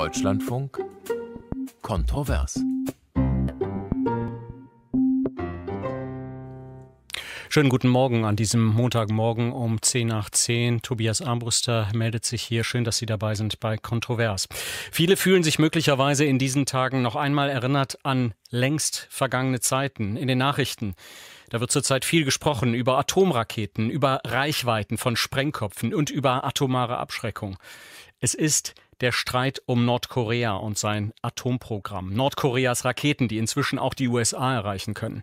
Deutschlandfunk Kontrovers. Schönen guten Morgen an diesem Montagmorgen um 10 nach 10. Tobias Armbruster meldet sich hier. Schön, dass Sie dabei sind bei Kontrovers. Viele fühlen sich möglicherweise in diesen Tagen noch einmal erinnert an längst vergangene Zeiten in den Nachrichten. Da wird zurzeit viel gesprochen über Atomraketen, über Reichweiten von Sprengköpfen und über atomare Abschreckung. Es ist der Streit um Nordkorea und sein Atomprogramm. Nordkoreas Raketen, die inzwischen auch die USA erreichen können.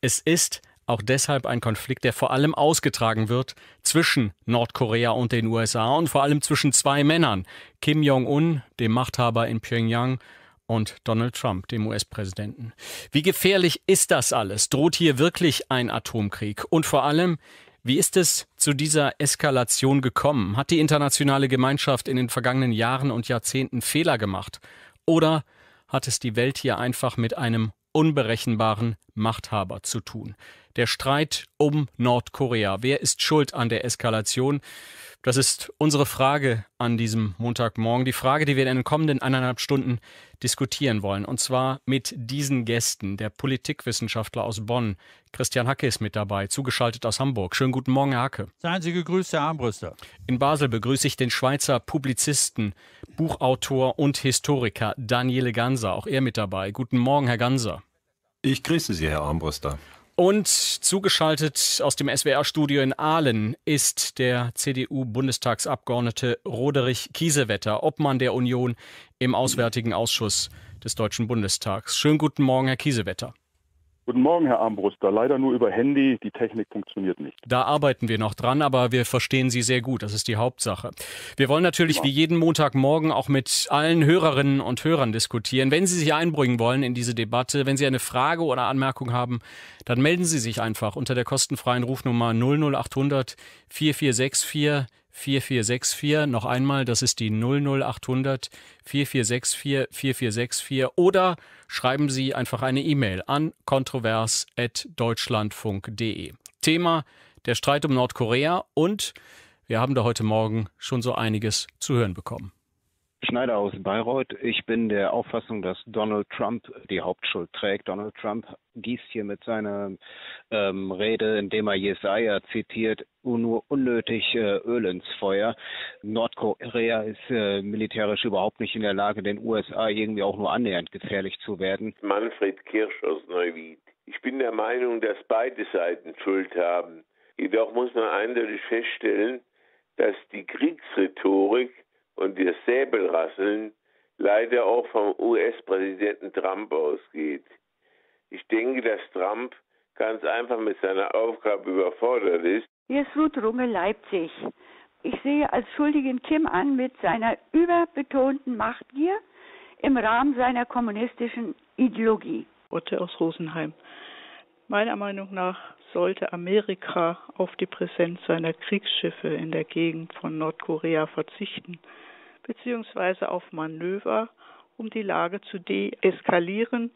Es ist auch deshalb ein Konflikt, der vor allem ausgetragen wird zwischen Nordkorea und den USA und vor allem zwischen zwei Männern, Kim Jong-un, dem Machthaber in Pyongyang, und Donald Trump, dem US-Präsidenten. Wie gefährlich ist das alles? Droht hier wirklich ein Atomkrieg? Und vor allem, wie ist es zu dieser Eskalation gekommen? Hat die internationale Gemeinschaft in den vergangenen Jahren und Jahrzehnten Fehler gemacht? Oder hat es die Welt hier einfach mit einem unberechenbaren Machthaber zu tun? Der Streit um Nordkorea. Wer ist schuld an der Eskalation? Das ist unsere Frage an diesem Montagmorgen. Die Frage, die wir in den kommenden eineinhalb Stunden diskutieren wollen. Und zwar mit diesen Gästen. Der Politikwissenschaftler aus Bonn, Christian Hacke, ist mit dabei, zugeschaltet aus Hamburg. Schönen guten Morgen, Herr Hacke. Seien Sie gegrüßt, Herr Armbrüster. In Basel begrüße ich den Schweizer Publizisten, Buchautor und Historiker Daniele Ganser. Auch er mit dabei. Guten Morgen, Herr Ganser. Ich grüße Sie, Herr Armbruster. Und zugeschaltet aus dem SWR-Studio in Aalen ist der CDU-Bundestagsabgeordnete Roderich Kiesewetter, Obmann der Union im Auswärtigen Ausschuss des Deutschen Bundestags. Schönen guten Morgen, Herr Kiesewetter. Guten Morgen, Herr Armbruster. Leider nur über Handy. Die Technik funktioniert nicht. Da arbeiten wir noch dran, aber wir verstehen Sie sehr gut. Das ist die Hauptsache. Wir wollen natürlich wie jeden Montagmorgen auch mit allen Hörerinnen und Hörern diskutieren. Wenn Sie sich einbringen wollen in diese Debatte, wenn Sie eine Frage oder Anmerkung haben, dann melden Sie sich einfach unter der kostenfreien Rufnummer 00800 4464 4464. Noch einmal, das ist die 00800 4464 4464 oder schreiben Sie einfach eine E-Mail an kontrovers.deutschlandfunk.de. Thema der Streit um Nordkorea und wir haben da heute Morgen schon so einiges zu hören bekommen. Schneider aus Bayreuth. Ich bin der Auffassung, dass Donald Trump die Hauptschuld trägt. Donald Trump gießt hier mit seiner ähm, Rede, indem er Jesaja zitiert, nur unnötig äh, Öl ins Feuer. Nordkorea ist äh, militärisch überhaupt nicht in der Lage, den USA irgendwie auch nur annähernd gefährlich zu werden. Manfred Kirsch aus Neuwied. Ich bin der Meinung, dass beide Seiten Schuld haben. Jedoch muss man eindeutig feststellen, dass die Kriegsrhetorik und das Säbelrasseln leider auch vom US-Präsidenten Trump ausgeht. Ich denke, dass Trump ganz einfach mit seiner Aufgabe überfordert ist. Hier ist Ruth Runge, Leipzig. Ich sehe als Schuldigen Kim an mit seiner überbetonten Machtgier im Rahmen seiner kommunistischen Ideologie. Otte aus Rosenheim. Meiner Meinung nach sollte Amerika auf die Präsenz seiner Kriegsschiffe in der Gegend von Nordkorea verzichten beziehungsweise auf Manöver, um die Lage zu deeskalieren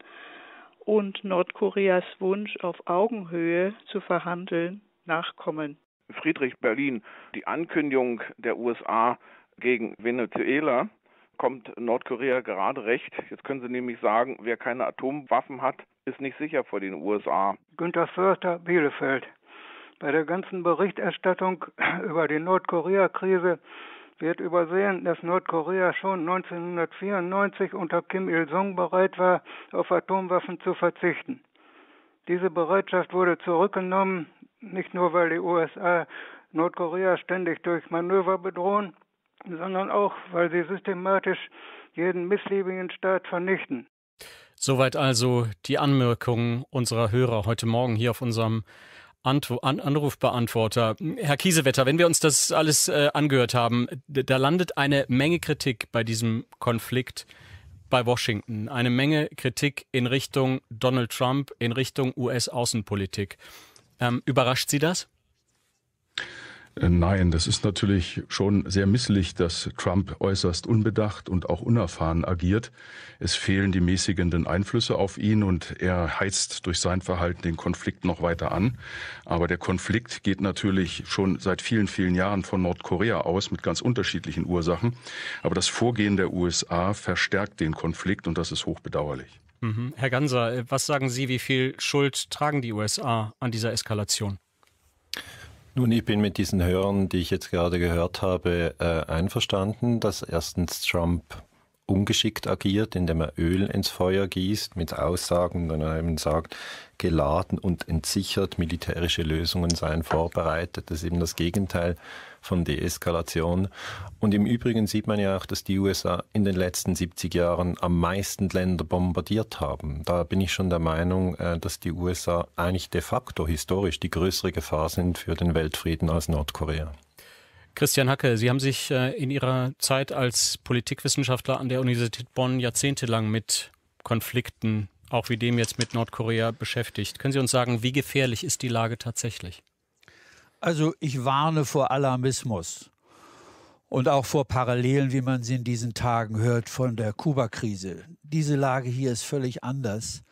und Nordkoreas Wunsch auf Augenhöhe zu verhandeln nachkommen. Friedrich Berlin, die Ankündigung der USA gegen Venezuela kommt Nordkorea gerade recht. Jetzt können Sie nämlich sagen, wer keine Atomwaffen hat, ist nicht sicher vor den USA. Günter Förster, Bielefeld. Bei der ganzen Berichterstattung über die Nordkorea-Krise wird übersehen, dass Nordkorea schon 1994 unter Kim Il-sung bereit war, auf Atomwaffen zu verzichten. Diese Bereitschaft wurde zurückgenommen, nicht nur weil die USA Nordkorea ständig durch Manöver bedrohen, sondern auch, weil sie systematisch jeden missliebigen Staat vernichten. Soweit also die Anmerkungen unserer Hörer heute Morgen hier auf unserem Anrufbeantworter. Herr Kiesewetter, wenn wir uns das alles äh, angehört haben, da landet eine Menge Kritik bei diesem Konflikt bei Washington. Eine Menge Kritik in Richtung Donald Trump, in Richtung US-Außenpolitik. Ähm, überrascht Sie das? Äh, nein, das ist natürlich schon sehr misslich, dass Trump äußerst unbedacht und auch unerfahren agiert. Es fehlen die mäßigenden Einflüsse auf ihn und er heizt durch sein Verhalten den Konflikt noch weiter an. Aber der Konflikt geht natürlich schon seit vielen, vielen Jahren von Nordkorea aus mit ganz unterschiedlichen Ursachen. Aber das Vorgehen der USA verstärkt den Konflikt und das ist hochbedauerlich. Mhm. Herr Ganser, was sagen Sie, wie viel Schuld tragen die USA an dieser Eskalation? Nun, ich bin mit diesen Hörern, die ich jetzt gerade gehört habe, äh, einverstanden, dass erstens Trump ungeschickt agiert, indem er Öl ins Feuer gießt mit Aussagen, wenn er eben sagt, geladen und entsichert, militärische Lösungen seien vorbereitet. Das ist eben das Gegenteil von Deeskalation. Und im Übrigen sieht man ja auch, dass die USA in den letzten 70 Jahren am meisten Länder bombardiert haben. Da bin ich schon der Meinung, äh, dass die USA eigentlich de facto historisch die größere Gefahr sind für den Weltfrieden als Nordkorea. Christian Hacke, Sie haben sich äh, in Ihrer Zeit als Politikwissenschaftler an der Universität Bonn jahrzehntelang mit Konflikten, auch wie dem jetzt mit Nordkorea, beschäftigt. Können Sie uns sagen, wie gefährlich ist die Lage tatsächlich? Also ich warne vor Alarmismus und auch vor Parallelen, wie man sie in diesen Tagen hört von der Kuba-Krise. Diese Lage hier ist völlig anders.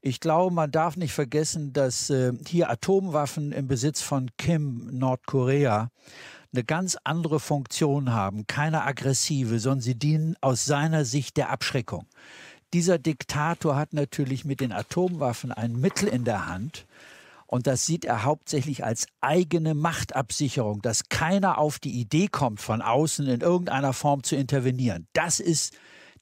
Ich glaube, man darf nicht vergessen, dass äh, hier Atomwaffen im Besitz von Kim, Nordkorea, eine ganz andere Funktion haben, keine aggressive, sondern sie dienen aus seiner Sicht der Abschreckung. Dieser Diktator hat natürlich mit den Atomwaffen ein Mittel in der Hand, und das sieht er hauptsächlich als eigene Machtabsicherung, dass keiner auf die Idee kommt, von außen in irgendeiner Form zu intervenieren. Das ist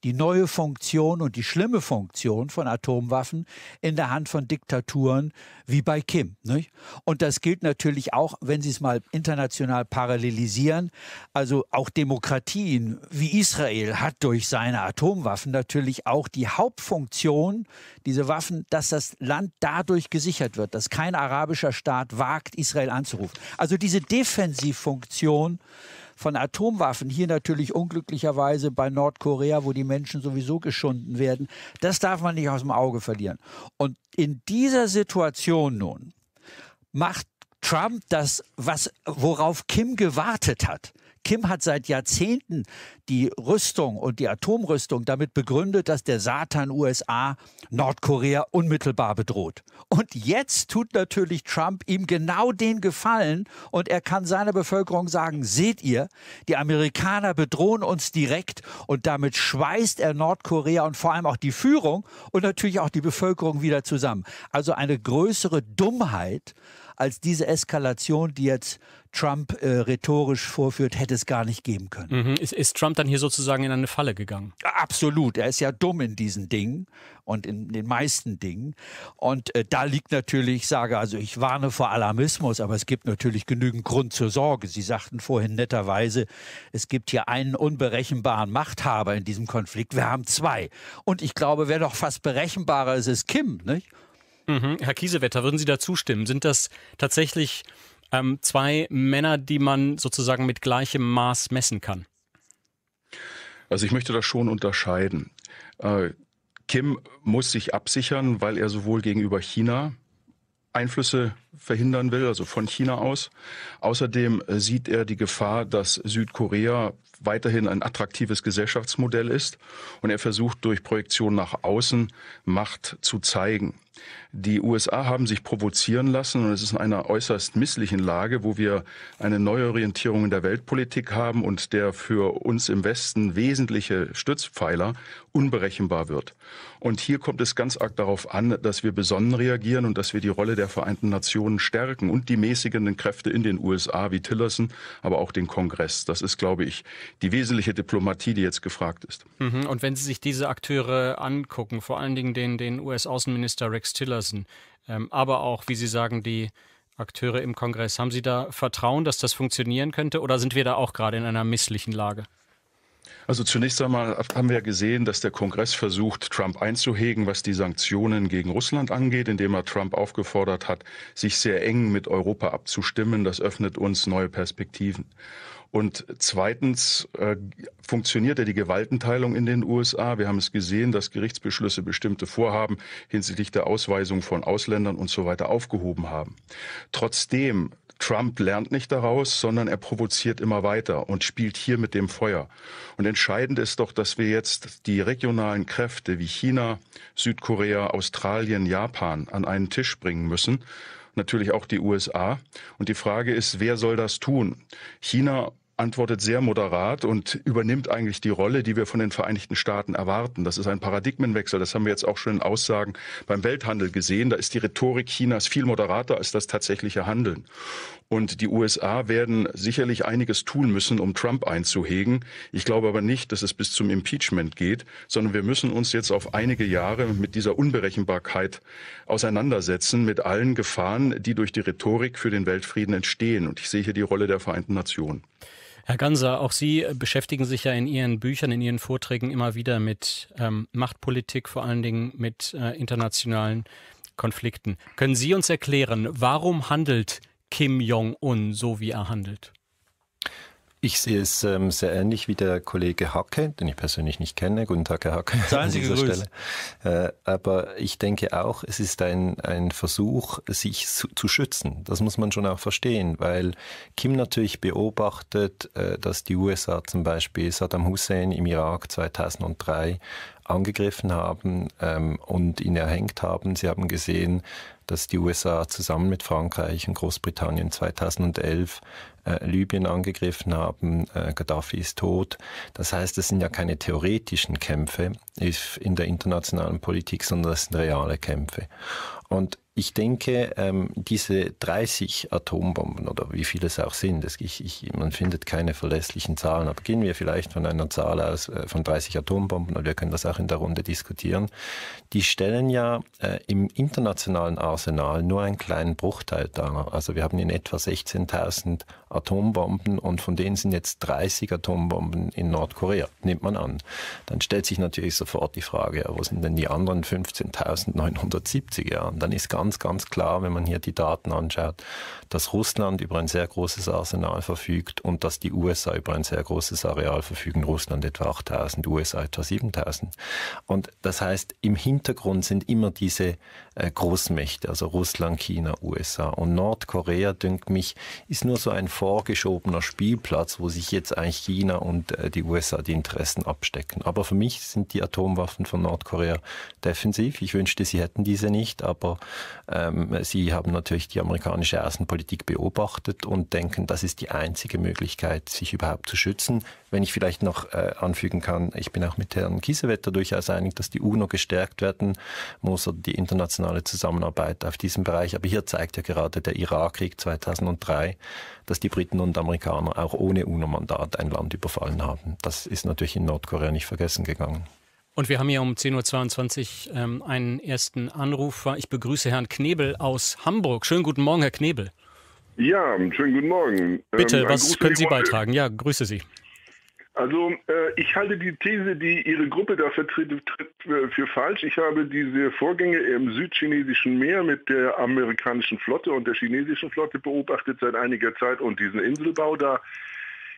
die neue Funktion und die schlimme Funktion von Atomwaffen in der Hand von Diktaturen wie bei Kim. Nicht? Und das gilt natürlich auch, wenn Sie es mal international parallelisieren. Also auch Demokratien wie Israel hat durch seine Atomwaffen natürlich auch die Hauptfunktion, diese Waffen, dass das Land dadurch gesichert wird, dass kein arabischer Staat wagt, Israel anzurufen. Also diese Defensivfunktion von Atomwaffen, hier natürlich unglücklicherweise bei Nordkorea, wo die Menschen sowieso geschunden werden, das darf man nicht aus dem Auge verlieren. Und in dieser Situation nun macht Trump das, was, worauf Kim gewartet hat. Kim hat seit Jahrzehnten die Rüstung und die Atomrüstung damit begründet, dass der Satan USA Nordkorea unmittelbar bedroht. Und jetzt tut natürlich Trump ihm genau den Gefallen und er kann seiner Bevölkerung sagen, seht ihr, die Amerikaner bedrohen uns direkt und damit schweißt er Nordkorea und vor allem auch die Führung und natürlich auch die Bevölkerung wieder zusammen. Also eine größere Dummheit als diese Eskalation, die jetzt Trump äh, rhetorisch vorführt, hätte es gar nicht geben können. Mhm. Ist, ist, Trump dann hier sozusagen in eine Falle gegangen? Absolut. Er ist ja dumm in diesen Dingen und in den meisten Dingen. Und äh, da liegt natürlich, ich sage also, ich warne vor Alarmismus, aber es gibt natürlich genügend Grund zur Sorge. Sie sagten vorhin netterweise, es gibt hier einen unberechenbaren Machthaber in diesem Konflikt. Wir haben zwei. Und ich glaube, wer doch fast berechenbarer ist, ist Kim, nicht? Mhm. Herr Kiesewetter, würden Sie da zustimmen? Sind das tatsächlich ähm, zwei Männer, die man sozusagen mit gleichem Maß messen kann? Also ich möchte das schon unterscheiden. Äh, Kim muss sich absichern, weil er sowohl gegenüber China Einflüsse verhindern will, also von China aus. Außerdem äh, sieht er die Gefahr, dass Südkorea weiterhin ein attraktives Gesellschaftsmodell ist und er versucht durch Projektion nach außen Macht zu zeigen. Die USA haben sich provozieren lassen und es ist in einer äußerst misslichen Lage, wo wir eine Neuorientierung in der Weltpolitik haben und der für uns im Westen wesentliche Stützpfeiler unberechenbar wird. Und hier kommt es ganz arg darauf an, dass wir besonnen reagieren und dass wir die Rolle der Vereinten Nationen stärken und die mäßigenden Kräfte in den USA wie Tillerson, aber auch den Kongress. Das ist, glaube ich, die wesentliche Diplomatie, die jetzt gefragt ist. Mhm. Und wenn Sie sich diese Akteure angucken, vor allen Dingen den, den US-Außenminister Rex Tillerson, ähm, aber auch, wie Sie sagen, die Akteure im Kongress, haben Sie da Vertrauen, dass das funktionieren könnte oder sind wir da auch gerade in einer misslichen Lage? Also zunächst einmal haben wir gesehen, dass der Kongress versucht, Trump einzuhegen, was die Sanktionen gegen Russland angeht, indem er Trump aufgefordert hat, sich sehr eng mit Europa abzustimmen. Das öffnet uns neue Perspektiven. Und zweitens äh, funktioniert ja die Gewaltenteilung in den USA. Wir haben es gesehen, dass Gerichtsbeschlüsse bestimmte Vorhaben hinsichtlich der Ausweisung von Ausländern und so weiter aufgehoben haben. Trotzdem Trump lernt nicht daraus, sondern er provoziert immer weiter und spielt hier mit dem Feuer. Und entscheidend ist doch, dass wir jetzt die regionalen Kräfte wie China, Südkorea, Australien, Japan an einen Tisch bringen müssen natürlich auch die USA. Und die Frage ist, wer soll das tun? China antwortet sehr moderat und übernimmt eigentlich die Rolle, die wir von den Vereinigten Staaten erwarten. Das ist ein Paradigmenwechsel. Das haben wir jetzt auch schon in Aussagen beim Welthandel gesehen. Da ist die Rhetorik Chinas viel moderater als das tatsächliche Handeln. Und die USA werden sicherlich einiges tun müssen, um Trump einzuhegen. Ich glaube aber nicht, dass es bis zum Impeachment geht, sondern wir müssen uns jetzt auf einige Jahre mit dieser Unberechenbarkeit auseinandersetzen, mit allen Gefahren, die durch die Rhetorik für den Weltfrieden entstehen. Und ich sehe hier die Rolle der Vereinten Nationen. Herr Ganser, auch Sie beschäftigen sich ja in Ihren Büchern, in Ihren Vorträgen immer wieder mit ähm, Machtpolitik, vor allen Dingen mit äh, internationalen Konflikten. Können Sie uns erklären, warum handelt Kim Jong-un so, wie er handelt? Ich sehe es ähm, sehr ähnlich wie der Kollege Hacke, den ich persönlich nicht kenne. Guten Tag, Herr Hacke. Seien Sie gegrüßt. Äh, aber ich denke auch, es ist ein, ein Versuch, sich zu, zu, schützen. Das muss man schon auch verstehen, weil Kim natürlich beobachtet, äh, dass die USA zum Beispiel Saddam Hussein im Irak 2003 angegriffen haben ähm, und ihn erhängt haben. Sie haben gesehen, dass die USA zusammen mit Frankreich und Großbritannien 2011 äh, Libyen angegriffen haben. Äh, Gaddafi ist tot. Das heißt, es sind ja keine theoretischen Kämpfe in der internationalen Politik, sondern das sind reale Kämpfe. Und ich denke, ähm, diese 30 Atombomben oder wie viele es auch sind, es, ich, ich, man findet keine verlässlichen Zahlen, aber gehen wir vielleicht von einer Zahl aus äh, von 30 Atombomben, und wir können das auch in der Runde diskutieren, die stellen ja äh, im internationalen Arsenal nur einen kleinen Bruchteil dar. Also wir haben in etwa 16.000 Atombomben und von denen sind jetzt 30 Atombomben in Nordkorea, nimmt man an. Dann stellt sich natürlich sofort die Frage, ja, wo sind denn die anderen 15.970? Ja, und dann ist ganz ganz, ganz klar, wenn man hier die Daten anschaut, dass Russland über ein sehr großes Arsenal verfügt und dass die USA über ein sehr großes Areal verfügen. Russland etwa 8000, USA etwa 7000. Und das heißt, im Hintergrund sind immer diese Großmächte, also Russland, China, USA. Und Nordkorea, dünkt mich, ist nur so ein vorgeschobener Spielplatz, wo sich jetzt eigentlich China und äh, die USA die Interessen abstecken. Aber für mich sind die Atomwaffen von Nordkorea defensiv. Ich wünschte, sie hätten diese nicht, aber ähm, sie haben natürlich die amerikanische Außenpolitik beobachtet und denken, das ist die einzige Möglichkeit, sich überhaupt zu schützen. Wenn ich vielleicht noch äh, anfügen kann, ich bin auch mit Herrn Kiesewetter durchaus einig, dass die UNO gestärkt werden muss oder die internationale Zusammenarbeit auf diesem Bereich. Aber hier zeigt ja gerade der Irakkrieg 2003, dass die Briten und Amerikaner auch ohne UNO-Mandat ein Land überfallen haben. Das ist natürlich in Nordkorea nicht vergessen gegangen. Und wir haben hier um 10.22 Uhr ähm, einen ersten Anrufer. Ich begrüße Herrn Knebel aus Hamburg. Schönen guten Morgen, Herr Knebel. Ja, schönen guten Morgen. Bitte, ähm, was können Sie beitragen? Ja, grüße Sie. Also äh, ich halte die These, die Ihre Gruppe da vertritt, äh, für falsch. Ich habe diese Vorgänge im südchinesischen Meer mit der amerikanischen Flotte und der chinesischen Flotte beobachtet seit einiger Zeit und diesen Inselbau da.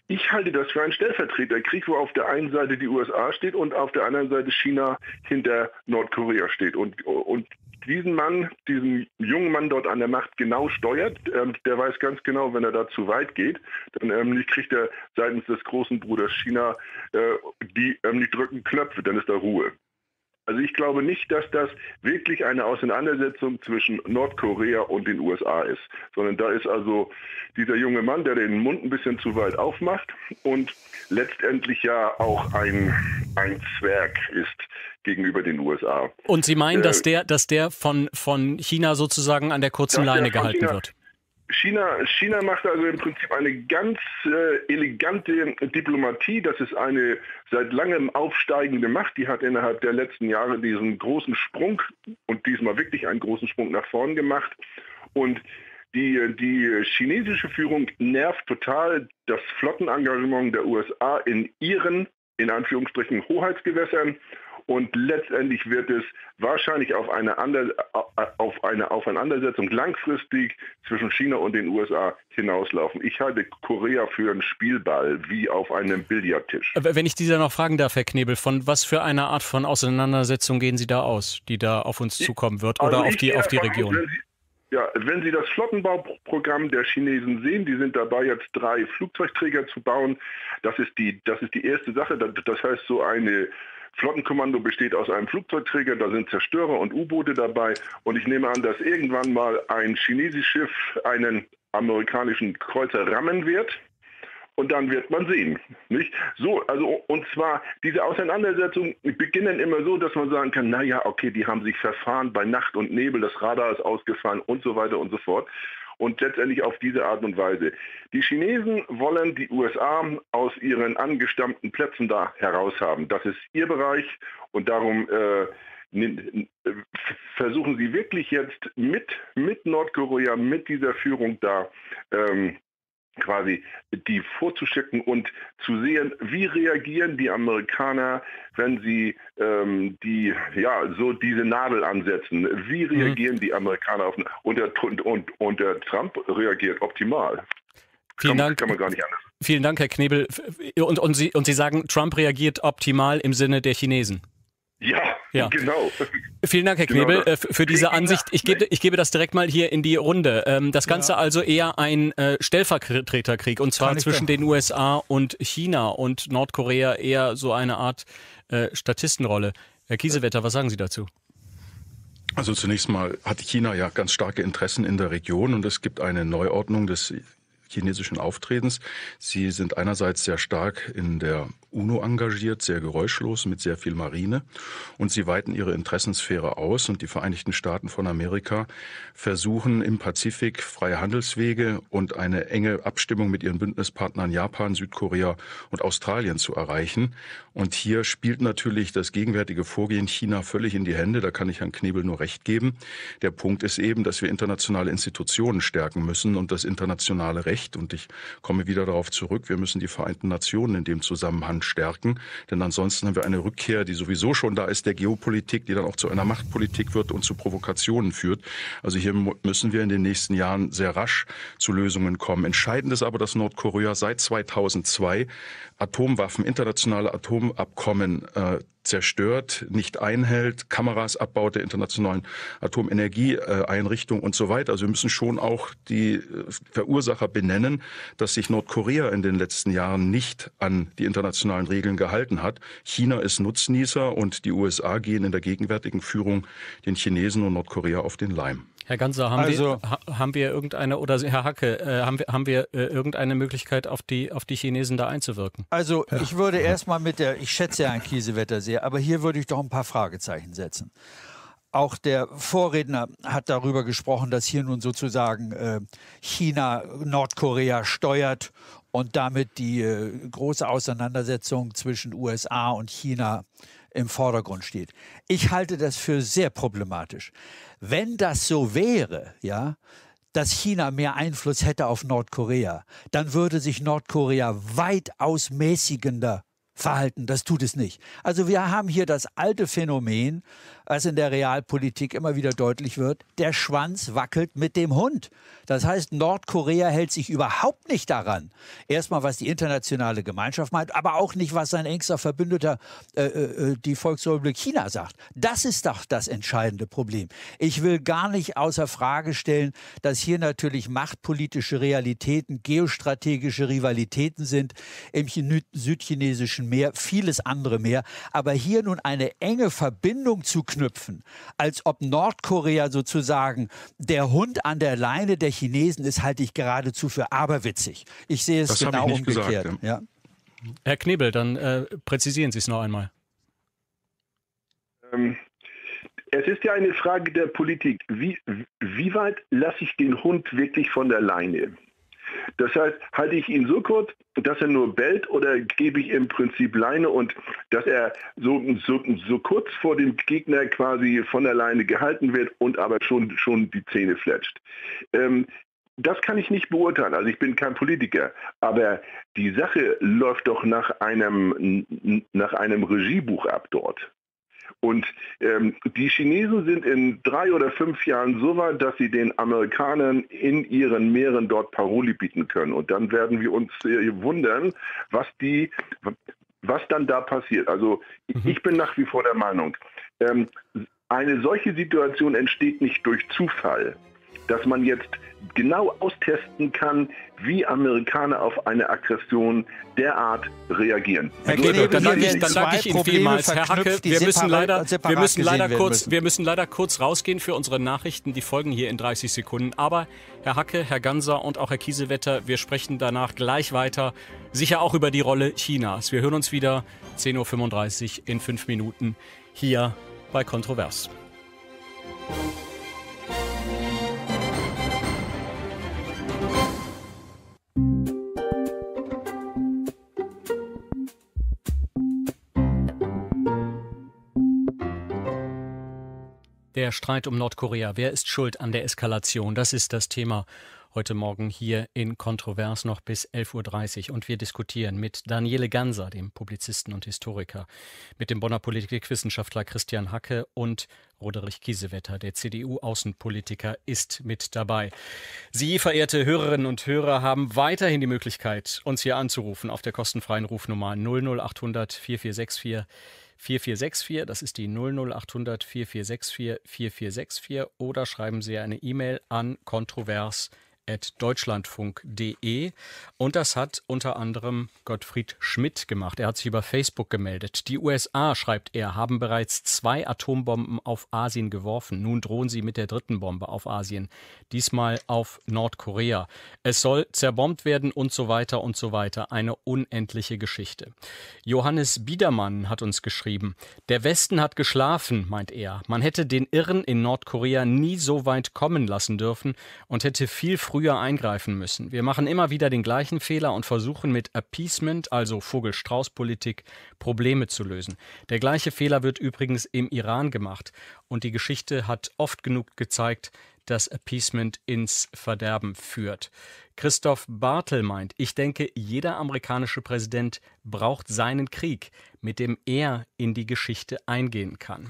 Ich halte das für einen Stellvertreterkrieg, wo auf der einen Seite die USA steht und auf der anderen Seite China hinter Nordkorea steht. Und, und diesen Mann, diesen jungen Mann dort an der Macht genau steuert, ähm, der weiß ganz genau, wenn er da zu weit geht, dann ähm, kriegt er seitens des großen Bruders China äh, die, ähm, die drücken Knöpfe, dann ist da Ruhe. Also ich glaube nicht, dass das wirklich eine Auseinandersetzung zwischen Nordkorea und den USA ist, sondern da ist also dieser junge Mann, der den Mund ein bisschen zu weit aufmacht und letztendlich ja auch ein, ein Zwerg ist gegenüber den USA. Und Sie meinen, äh, dass der, dass der von, von China sozusagen an der kurzen Leine gehalten China, wird? China, China macht also im Prinzip eine ganz äh, elegante Diplomatie. Das ist eine seit langem aufsteigende Macht. Die hat innerhalb der letzten Jahre diesen großen Sprung und diesmal wirklich einen großen Sprung nach vorn gemacht. Und die, die chinesische Führung nervt total das Flottenengagement der USA in ihren, in Anführungsstrichen, Hoheitsgewässern und letztendlich wird es wahrscheinlich auf eine, andere, auf eine Aufeinandersetzung langfristig zwischen China und den USA hinauslaufen. Ich halte Korea für einen Spielball wie auf einem Billardtisch. Wenn ich dieser noch fragen darf, Herr Knebel, von was für einer Art von Auseinandersetzung gehen Sie da aus, die da auf uns zukommen wird oder also auf die, auf die Region? Wenn Sie, ja, wenn Sie das Flottenbauprogramm der Chinesen sehen, die sind dabei, jetzt drei Flugzeugträger zu bauen. Das ist die, das ist die erste Sache. Das heißt, so eine Flottenkommando besteht aus einem Flugzeugträger, da sind Zerstörer und U-Boote dabei. Und ich nehme an, dass irgendwann mal ein chinesisches Schiff einen amerikanischen Kreuzer rammen wird und dann wird man sehen. Nicht? So, also und zwar diese Auseinandersetzungen beginnen immer so, dass man sagen kann, naja, okay, die haben sich verfahren bei Nacht und Nebel, das Radar ist ausgefallen und so weiter und so fort. Und letztendlich auf diese Art und Weise. Die Chinesen wollen die USA aus ihren angestammten Plätzen da heraushaben. Das ist ihr Bereich und darum äh, versuchen sie wirklich jetzt mit, mit Nordkorea, mit dieser Führung da ähm, quasi die vorzuschicken und zu sehen, wie reagieren die Amerikaner, wenn sie ähm, die ja so diese Nadel ansetzen. Wie mhm. reagieren mhm. die Amerikaner auf und der, und, und, und der Trump reagiert optimal. Vielen kann, Dank. Kann man gar nicht anders. Vielen Dank, Herr Knebel. Und, und, Sie, und Sie sagen, Trump reagiert optimal im Sinne der Chinesen. Ja, ja, genau. Vielen Dank, Herr genau Knebel, genau für diese Ansicht. Ich gebe, ich gebe das direkt mal hier in die Runde. Ähm, das Ganze ja. also eher ein äh, Stellvertreterkrieg und zwar zwischen den USA und China und Nordkorea eher so eine Art äh, Statistenrolle. Herr Kiesewetter, was sagen Sie dazu? Also zunächst mal hat China ja ganz starke Interessen in der Region und es gibt eine Neuordnung des chinesischen Auftretens. Sie sind einerseits sehr stark in der UNO engagiert, sehr geräuschlos, mit sehr viel Marine. Und sie weiten ihre Interessensphäre aus. Und die Vereinigten Staaten von Amerika versuchen im Pazifik freie Handelswege und eine enge Abstimmung mit ihren Bündnispartnern Japan, Südkorea und Australien zu erreichen. Und hier spielt natürlich das gegenwärtige Vorgehen China völlig in die Hände. Da kann ich Herrn Knebel nur recht geben. Der Punkt ist eben, dass wir internationale Institutionen stärken müssen und das internationale Recht. Und ich komme wieder darauf zurück. Wir müssen die Vereinten Nationen in dem Zusammenhang stärken. Denn ansonsten haben wir eine Rückkehr, die sowieso schon da ist, der Geopolitik, die dann auch zu einer Machtpolitik wird und zu Provokationen führt. Also hier müssen wir in den nächsten Jahren sehr rasch zu Lösungen kommen. Entscheidend ist aber, dass Nordkorea seit 2002 Atomwaffen, internationale Atomabkommen äh, zerstört, nicht einhält, Kameras abbaut der internationalen Atomenergieeinrichtung und so weiter. Also wir müssen schon auch die äh, Verursacher benennen, dass sich Nordkorea in den letzten Jahren nicht an die internationalen Regeln gehalten hat. China ist Nutznießer und die USA gehen in der gegenwärtigen Führung den Chinesen und Nordkorea auf den Leim. Herr Ganser, haben, also, wir, haben wir irgendeine, oder Herr Hacke, äh, haben wir, haben wir äh, irgendeine Möglichkeit, auf die, auf die Chinesen da einzuwirken? Also ich würde erstmal mit der, ich schätze ja ein Kiesewetter sehr, aber hier würde ich doch ein paar Fragezeichen setzen. Auch der Vorredner hat darüber gesprochen, dass hier nun sozusagen äh, China Nordkorea steuert und damit die äh, große Auseinandersetzung zwischen USA und China im Vordergrund steht. Ich halte das für sehr problematisch. Wenn das so wäre, ja, dass China mehr Einfluss hätte auf Nordkorea, dann würde sich Nordkorea weitaus mäßigender verhalten. Das tut es nicht. Also wir haben hier das alte Phänomen, was in der Realpolitik immer wieder deutlich wird. Der Schwanz wackelt mit dem Hund. Das heißt, Nordkorea hält sich überhaupt nicht daran. Erstmal, was die internationale Gemeinschaft meint, aber auch nicht, was sein engster Verbündeter, äh, äh, die Volksrepublik China, sagt. Das ist doch das entscheidende Problem. Ich will gar nicht außer Frage stellen, dass hier natürlich machtpolitische Realitäten, geostrategische Rivalitäten sind im südchinesischen Meer, vieles andere mehr. Aber hier nun eine enge Verbindung zu knüpfen, als ob Nordkorea sozusagen der Hund an der Leine der Chinesen ist, halte ich geradezu für aberwitzig. Ich sehe es das genau umgekehrt. Gesagt, ja. Herr Knebel, dann äh, präzisieren Sie es noch einmal. Ähm, es ist ja eine Frage der Politik. Wie, wie weit lasse ich den Hund wirklich von der Leine? Das heißt, halte ich ihn so kurz, dass er nur bellt oder gebe ich im Prinzip Leine und dass er so, so, so kurz vor dem Gegner quasi von der Leine gehalten wird und aber schon, schon die Zähne fletscht. Ähm, das kann ich nicht beurteilen. Also ich bin kein Politiker. Aber die Sache läuft doch nach einem, nach einem Regiebuch ab dort. Und ähm, die Chinesen sind in drei oder fünf Jahren so weit, dass sie den Amerikanern in ihren Meeren dort Paroli bieten können. Und dann werden wir uns äh, wundern, was die, was dann da passiert. Also mhm. ich bin nach wie vor der Meinung, ähm, eine solche Situation entsteht nicht durch Zufall dass man jetzt genau austesten kann, wie Amerikaner auf eine Aggression derart reagieren. Herr Knebel, dann danke ich, dann danke ich Ihnen vielmals. Herr Hacke, wir müssen leider, wir müssen leider kurz, müssen. wir müssen leider kurz rausgehen für unsere Nachrichten. Die folgen hier in 30 Sekunden. Aber Herr Hacke, Herr Ganser und auch Herr Kiesewetter, wir sprechen danach gleich weiter. Sicher auch über die Rolle Chinas. Wir hören uns wieder 10.35 Uhr in fünf Minuten hier bei Kontrovers. Der Streit um Nordkorea. Wer ist schuld an der Eskalation? Das ist das Thema heute Morgen hier in Kontrovers noch bis 11.30 Uhr. Und wir diskutieren mit Daniele Ganser, dem Publizisten und Historiker, mit dem Bonner Politikwissenschaftler Christian Hacke und Roderich Kiesewetter, der CDU-Außenpolitiker, ist mit dabei. Sie, verehrte Hörerinnen und Hörer, haben weiterhin die Möglichkeit, uns hier anzurufen auf der kostenfreien Rufnummer 00800 4464 4464, das ist die 00800 4464 4464 oder schreiben Sie eine E-Mail an kontrovers deutschlandfunk.de. Und das hat unter anderem Gottfried Schmidt gemacht. Er hat sich über Facebook gemeldet. Die USA, schreibt er, haben bereits zwei Atombomben auf Asien geworfen. Nun drohen sie mit der dritten Bombe auf Asien. Diesmal auf Nordkorea. Es soll zerbombt werden und so weiter und so weiter. Eine unendliche Geschichte. Johannes Biedermann hat uns geschrieben. Der Westen hat geschlafen, meint er. Man hätte den Irren in Nordkorea nie so weit kommen lassen dürfen und hätte viel früher früher eingreifen müssen. Wir machen immer wieder den gleichen Fehler und versuchen mit Appeasement, also Vogel-Strauß-Politik, Probleme zu lösen. Der gleiche Fehler wird übrigens im Iran gemacht. Und die Geschichte hat oft genug gezeigt, dass Appeasement ins Verderben führt. Christoph Bartel meint, ich denke, jeder amerikanische Präsident braucht seinen Krieg, mit dem er in die Geschichte eingehen kann.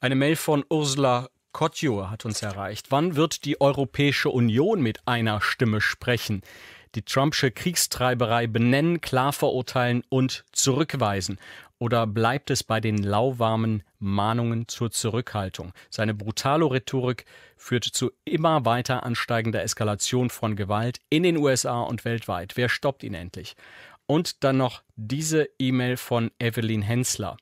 Eine Mail von Ursula Kotjur hat uns erreicht. Wann wird die Europäische Union mit einer Stimme sprechen? Die Trumpsche Kriegstreiberei benennen, klar verurteilen und zurückweisen? Oder bleibt es bei den lauwarmen Mahnungen zur Zurückhaltung? Seine brutale Rhetorik führt zu immer weiter ansteigender Eskalation von Gewalt in den USA und weltweit. Wer stoppt ihn endlich? Und dann noch diese E-Mail von Evelyn Hensler.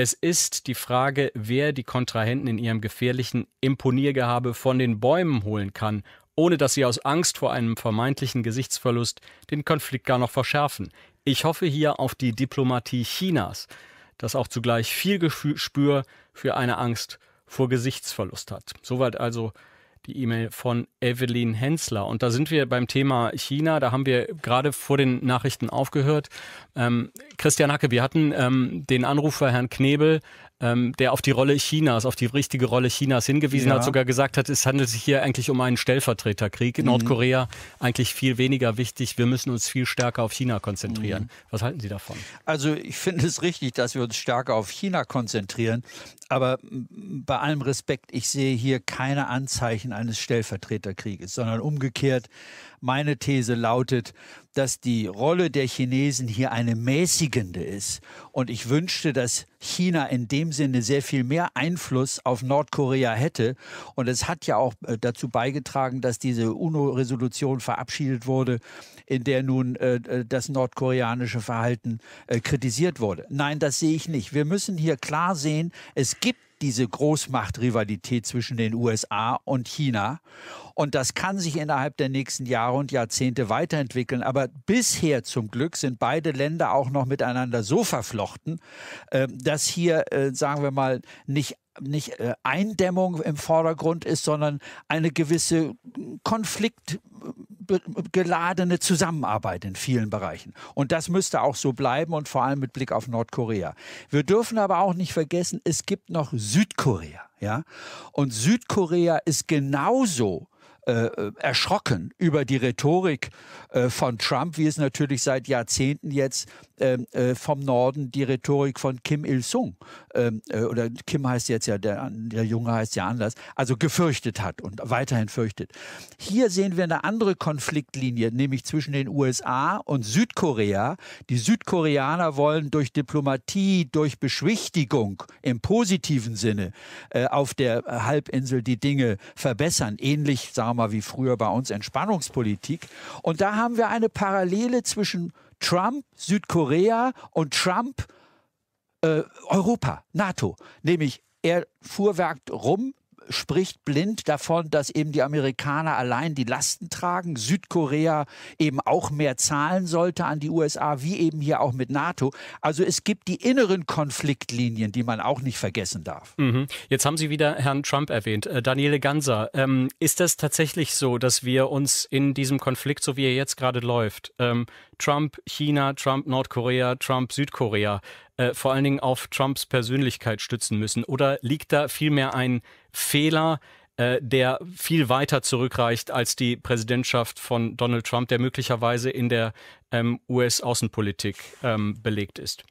Es ist die Frage, wer die Kontrahenten in ihrem gefährlichen Imponiergehabe von den Bäumen holen kann, ohne dass sie aus Angst vor einem vermeintlichen Gesichtsverlust den Konflikt gar noch verschärfen. Ich hoffe hier auf die Diplomatie Chinas, das auch zugleich viel Gespür für eine Angst vor Gesichtsverlust hat. Soweit also die E-Mail von Evelyn Hensler. Und da sind wir beim Thema China. Da haben wir gerade vor den Nachrichten aufgehört. Ähm, Christian Hacke, wir hatten ähm, den Anrufer Herrn Knebel ähm, der auf die Rolle Chinas, auf die richtige Rolle Chinas hingewiesen ja. hat, sogar gesagt hat, es handelt sich hier eigentlich um einen Stellvertreterkrieg. Mhm. Nordkorea eigentlich viel weniger wichtig. Wir müssen uns viel stärker auf China konzentrieren. Mhm. Was halten Sie davon? Also ich finde es richtig, dass wir uns stärker auf China konzentrieren. Aber bei allem Respekt, ich sehe hier keine Anzeichen eines Stellvertreterkrieges, sondern umgekehrt meine These lautet, dass die Rolle der Chinesen hier eine mäßigende ist. Und ich wünschte, dass China in dem Sinne sehr viel mehr Einfluss auf Nordkorea hätte. Und es hat ja auch äh, dazu beigetragen, dass diese UNO-Resolution verabschiedet wurde, in der nun äh, äh, das nordkoreanische Verhalten äh, kritisiert wurde. Nein, das sehe ich nicht. Wir müssen hier klar sehen, es gibt diese Großmachtrivalität zwischen den USA und China. Und das kann sich innerhalb der nächsten Jahre und Jahrzehnte weiterentwickeln. Aber bisher zum Glück sind beide Länder auch noch miteinander so verflochten, äh, dass hier, äh, sagen wir mal, nicht nicht äh, Eindämmung im Vordergrund ist, sondern eine gewisse konfliktgeladene Zusammenarbeit in vielen Bereichen. Und das müsste auch so bleiben und vor allem mit Blick auf Nordkorea. Wir dürfen aber auch nicht vergessen, es gibt noch Südkorea. Ja? Und Südkorea ist genauso äh, erschrocken über die Rhetorik äh, von Trump, wie es natürlich seit Jahrzehnten jetzt äh, vom Norden die Rhetorik von Kim Il-sung, ähm, äh, oder Kim heißt jetzt ja, der, der Junge heißt ja anders, also gefürchtet hat und weiterhin fürchtet. Hier sehen wir eine andere Konfliktlinie, nämlich zwischen den USA und Südkorea. Die Südkoreaner wollen durch Diplomatie, durch Beschwichtigung im positiven Sinne äh, auf der Halbinsel die Dinge verbessern. Ähnlich, sagen wir mal, wie früher bei uns Entspannungspolitik. Und da haben wir eine Parallele zwischen Trump, Südkorea und Trump, äh, Europa, NATO. Nämlich er fuhrwerkt rum spricht blind davon, dass eben die Amerikaner allein die Lasten tragen, Südkorea eben auch mehr zahlen sollte an die USA, wie eben hier auch mit NATO. Also es gibt die inneren Konfliktlinien, die man auch nicht vergessen darf. Mhm. Jetzt haben Sie wieder Herrn Trump erwähnt. Äh, Daniele Ganser, ähm, ist das tatsächlich so, dass wir uns in diesem Konflikt, so wie er jetzt gerade läuft, ähm, Trump China, Trump Nordkorea, Trump Südkorea, äh, vor allen Dingen auf Trumps Persönlichkeit stützen müssen? Oder liegt da vielmehr ein Fehler, äh, der viel weiter zurückreicht als die Präsidentschaft von Donald Trump, der möglicherweise in der ähm, US-Außenpolitik ähm, belegt ist?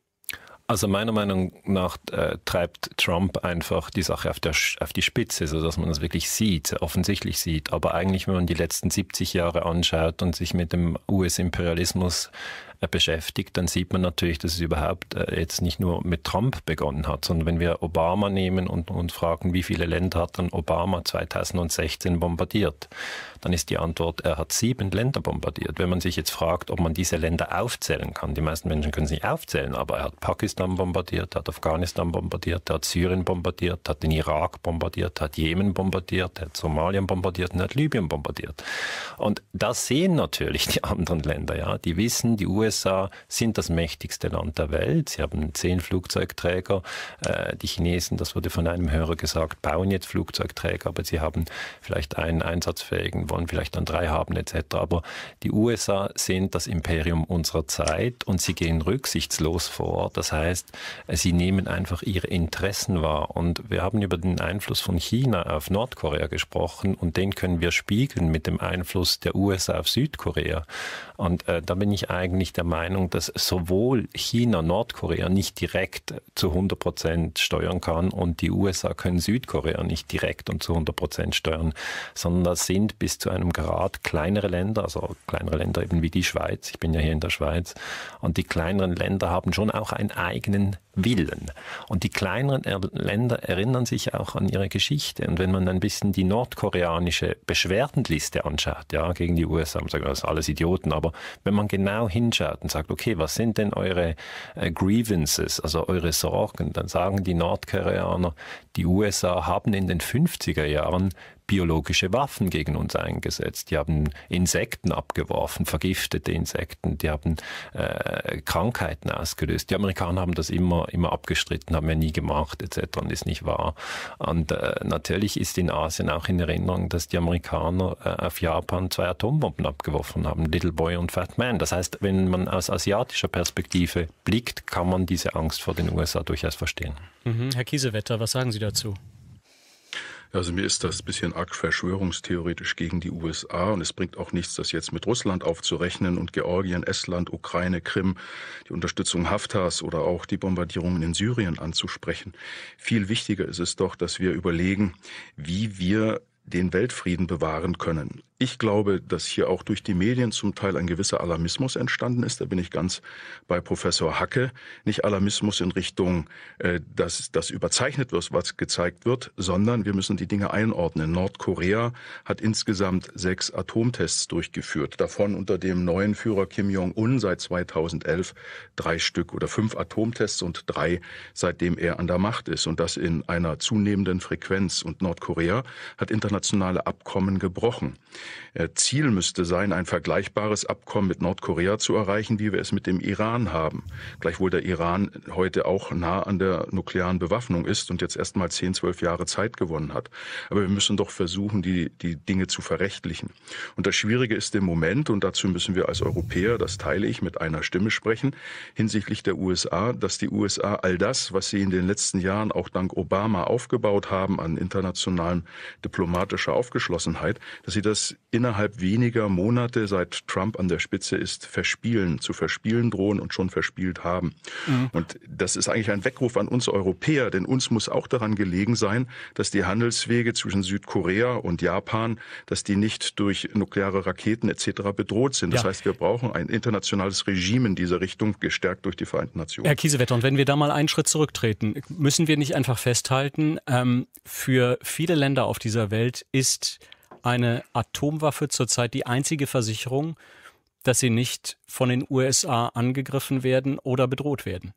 Also meiner Meinung nach äh, treibt Trump einfach die Sache auf, der, auf die Spitze, sodass man das wirklich sieht, offensichtlich sieht. Aber eigentlich, wenn man die letzten 70 Jahre anschaut und sich mit dem US-Imperialismus beschäftigt, dann sieht man natürlich, dass es überhaupt äh, jetzt nicht nur mit Trump begonnen hat, sondern wenn wir Obama nehmen und uns fragen, wie viele Länder hat dann Obama 2016 bombardiert, dann ist die Antwort, er hat sieben Länder bombardiert. Wenn man sich jetzt fragt, ob man diese Länder aufzählen kann, die meisten Menschen können sie nicht aufzählen, aber er hat Pakistan bombardiert, er hat Afghanistan bombardiert, er hat Syrien bombardiert, hat den Irak bombardiert, hat Jemen bombardiert, er hat Somalien bombardiert und er hat Libyen bombardiert. Und das sehen natürlich die anderen Länder, ja. Die wissen, die USA USA sind das mächtigste Land der Welt. Sie haben zehn Flugzeugträger. Äh, die Chinesen, das wurde von einem Hörer gesagt, bauen jetzt Flugzeugträger, aber sie haben vielleicht einen einsatzfähigen, wollen vielleicht dann drei haben etc. Aber die USA sind das Imperium unserer Zeit und sie gehen rücksichtslos vor. Das heißt, sie nehmen einfach ihre Interessen wahr. Und wir haben über den Einfluss von China auf Nordkorea gesprochen und den können wir spiegeln mit dem Einfluss der USA auf Südkorea. Und äh, da bin ich eigentlich der Meinung, dass sowohl China Nordkorea nicht direkt zu 100 Prozent steuern kann und die USA können Südkorea nicht direkt und zu 100 Prozent steuern, sondern das sind bis zu einem Grad kleinere Länder, also kleinere Länder eben wie die Schweiz. Ich bin ja hier in der Schweiz. Und die kleineren Länder haben schon auch einen eigenen Willen. Und die kleineren Länder erinnern sich auch an ihre Geschichte. Und wenn man ein bisschen die nordkoreanische Beschwerdenliste anschaut, ja, gegen die USA, man sagt, das sind alles Idioten, aber wenn man genau hinschaut und sagt, okay, was sind denn eure äh, Grievances, also eure Sorgen, dann sagen die Nordkoreaner, die USA haben in den 50er Jahren biologische Waffen gegen uns eingesetzt. Die haben Insekten abgeworfen, vergiftete Insekten, die haben äh, Krankheiten ausgelöst. Die Amerikaner haben das immer, immer abgestritten, haben ja nie gemacht etc. und ist nicht wahr. Und äh, natürlich ist in Asien auch in Erinnerung, dass die Amerikaner äh, auf Japan zwei Atombomben abgeworfen haben, Little Boy und Fat Man. Das heißt, wenn man aus asiatischer Perspektive blickt, kann man diese Angst vor den USA durchaus verstehen. Mhm. Herr Kiesewetter, was sagen Sie dazu? Also mir ist das ein bisschen arg verschwörungstheoretisch gegen die USA und es bringt auch nichts, das jetzt mit Russland aufzurechnen und Georgien, Estland, Ukraine, Krim, die Unterstützung Haftars oder auch die Bombardierungen in Syrien anzusprechen. Viel wichtiger ist es doch, dass wir überlegen, wie wir den Weltfrieden bewahren können. Ich glaube, dass hier auch durch die Medien zum Teil ein gewisser Alarmismus entstanden ist. Da bin ich ganz bei Professor Hacke. Nicht Alarmismus in Richtung, äh, dass das überzeichnet wird, was gezeigt wird, sondern wir müssen die Dinge einordnen. Nordkorea hat insgesamt sechs Atomtests durchgeführt. Davon unter dem neuen Führer Kim Jong-un seit 2011 drei Stück oder fünf Atomtests und drei seitdem er an der Macht ist. Und das in einer zunehmenden Frequenz. Und Nordkorea hat internationale Abkommen gebrochen. Äh, Ziel müsste sein, ein vergleichbares Abkommen mit Nordkorea zu erreichen, wie wir es mit dem Iran haben. Gleichwohl der Iran heute auch nah an der nuklearen Bewaffnung ist und jetzt erst mal 10, 12 Jahre Zeit gewonnen hat. Aber wir müssen doch versuchen, die, die Dinge zu verrechtlichen. Und das Schwierige ist im Moment, und dazu müssen wir als Europäer, das teile ich, mit einer Stimme sprechen, hinsichtlich der USA, dass die USA all das, was sie in den letzten Jahren auch dank Obama aufgebaut haben an internationalen diplomatischer Aufgeschlossenheit, dass sie das innerhalb weniger Monate, seit Trump an der Spitze ist, verspielen, zu verspielen drohen und schon verspielt haben. Mhm. Und das ist eigentlich ein Weckruf an uns Europäer, denn uns muss auch daran gelegen sein, dass die Handelswege zwischen Südkorea und Japan, dass die nicht durch nukleare Raketen etc. bedroht sind. Das ja. heißt, wir brauchen ein internationales Regime in dieser Richtung, gestärkt durch die Vereinten Nationen. Herr Kiesewetter, und wenn wir da mal einen Schritt zurücktreten, müssen wir nicht einfach festhalten, ähm, für viele Länder auf dieser Welt ist eine Atomwaffe zurzeit die einzige Versicherung, dass sie nicht von den USA angegriffen werden oder bedroht werden.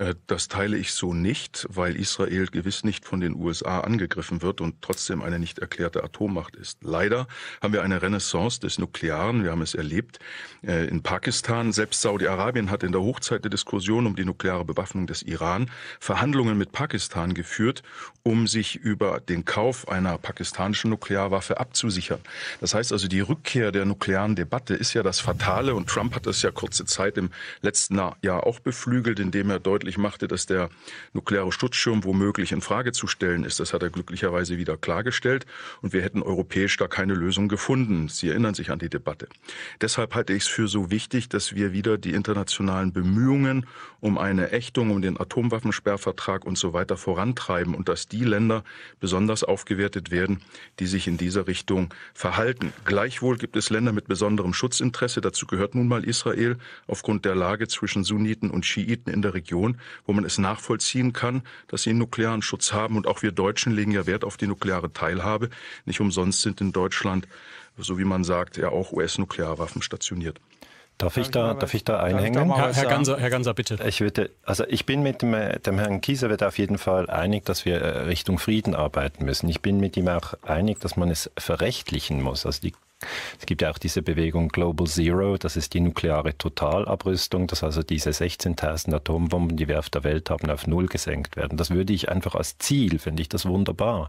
Äh, das teile ich so nicht, weil Israel gewiss nicht von den USA angegriffen wird und trotzdem eine nicht erklärte Atommacht ist. Leider haben wir eine Renaissance des Nuklearen. Wir haben es erlebt äh, in Pakistan. Selbst Saudi-Arabien hat in der Hochzeit der Diskussion um die nukleare Bewaffnung des Iran Verhandlungen mit Pakistan geführt, um sich über den Kauf einer pakistanischen Nuklearwaffe abzusichern. Das heißt also, die Rückkehr der nuklearen Debatte ist ja das Fatale und Trump hat das ja kurze Zeit im letzten Jahr auch beflügelt, indem er deutlich deutlich machte, dass der nukleare Schutzschirm womöglich in Frage zu stellen ist. Das hat er glücklicherweise wieder klargestellt und wir hätten europäisch da keine Lösung gefunden. Sie erinnern sich an die Debatte. Deshalb halte ich es für so wichtig, dass wir wieder die internationalen Bemühungen um eine Ächtung, um den Atomwaffensperrvertrag und so weiter vorantreiben und dass die Länder besonders aufgewertet werden, die sich in dieser Richtung verhalten. Gleichwohl gibt es Länder mit besonderem Schutzinteresse. Dazu gehört nun mal Israel aufgrund der Lage zwischen Sunniten und Schiiten in der Region wo man es nachvollziehen kann, dass sie einen nuklearen Schutz haben. Und auch wir Deutschen legen ja Wert auf die nukleare Teilhabe. Nicht umsonst sind in Deutschland, so wie man sagt, ja auch US-Nuklearwaffen stationiert. Darf ich da, darf ich da einhängen? Herr, Herr, Ganser, Herr Ganser, bitte. Ich würde, also ich bin mit dem, dem Herrn Kiesewetter auf jeden Fall einig, dass wir äh, Richtung Frieden arbeiten müssen. Ich bin mit ihm auch einig, dass man es verrechtlichen muss. Also die es gibt ja auch diese Bewegung Global Zero, das ist die nukleare Totalabrüstung, dass also diese 16.000 Atombomben, die wir auf der Welt haben, auf Null gesenkt werden. Das würde ich einfach als Ziel, finde ich das wunderbar.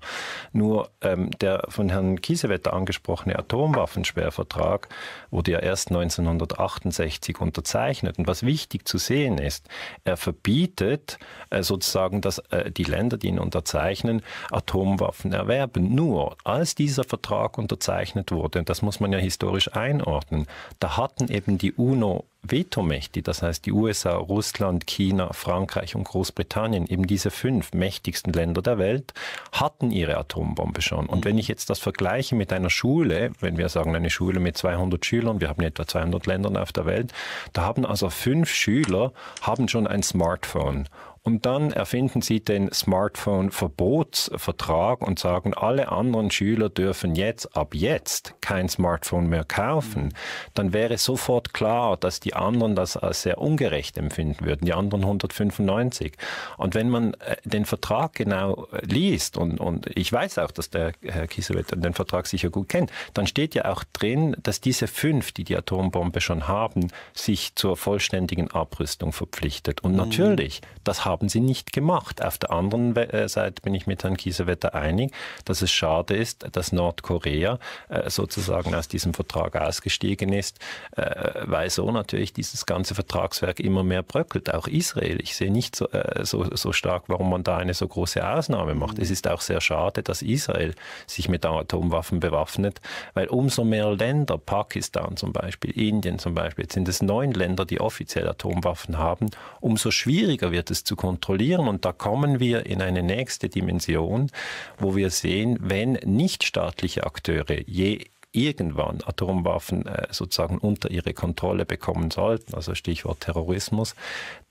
Nur ähm, der von Herrn Kiesewetter angesprochene Atomwaffensperrvertrag wurde ja erst 1968 unterzeichnet. Und was wichtig zu sehen ist, er verbietet äh, sozusagen, dass äh, die Länder, die ihn unterzeichnen, Atomwaffen erwerben. Nur als dieser Vertrag unterzeichnet wurde, das muss man ja historisch einordnen, da hatten eben die UNO Vetomächte, das heißt die USA, Russland, China, Frankreich und Großbritannien, eben diese fünf mächtigsten Länder der Welt, hatten ihre Atombombe schon. Und wenn ich jetzt das vergleiche mit einer Schule, wenn wir sagen eine Schule mit 200 Schülern, wir haben etwa 200 Länder auf der Welt, da haben also fünf Schüler haben schon ein Smartphone. Und dann erfinden sie den Smartphone-Verbotsvertrag und sagen, alle anderen Schüler dürfen jetzt, ab jetzt, kein Smartphone mehr kaufen. Dann wäre sofort klar, dass die anderen das als sehr ungerecht empfinden würden, die anderen 195. Und wenn man äh, den Vertrag genau äh, liest, und, und ich weiß auch, dass der Herr Kiesewetter den Vertrag sicher gut kennt, dann steht ja auch drin, dass diese fünf, die die Atombombe schon haben, sich zur vollständigen Abrüstung verpflichtet. Und mhm. natürlich, das haben sie nicht gemacht. Auf der anderen äh, Seite bin ich mit Herrn Kiesewetter einig, dass es schade ist, dass Nordkorea äh, sozusagen aus diesem Vertrag ausgestiegen ist, äh, weil so natürlich dieses ganze Vertragswerk immer mehr bröckelt. Auch Israel. Ich sehe nicht so, so, so stark, warum man da eine so große Ausnahme macht. Es ist auch sehr schade, dass Israel sich mit Atomwaffen bewaffnet, weil umso mehr Länder, Pakistan zum Beispiel, Indien zum Beispiel, jetzt sind es neun Länder, die offiziell Atomwaffen haben, umso schwieriger wird es zu kontrollieren. Und da kommen wir in eine nächste Dimension, wo wir sehen, wenn nichtstaatliche Akteure je irgendwann Atomwaffen äh, sozusagen unter ihre Kontrolle bekommen sollten, also Stichwort Terrorismus,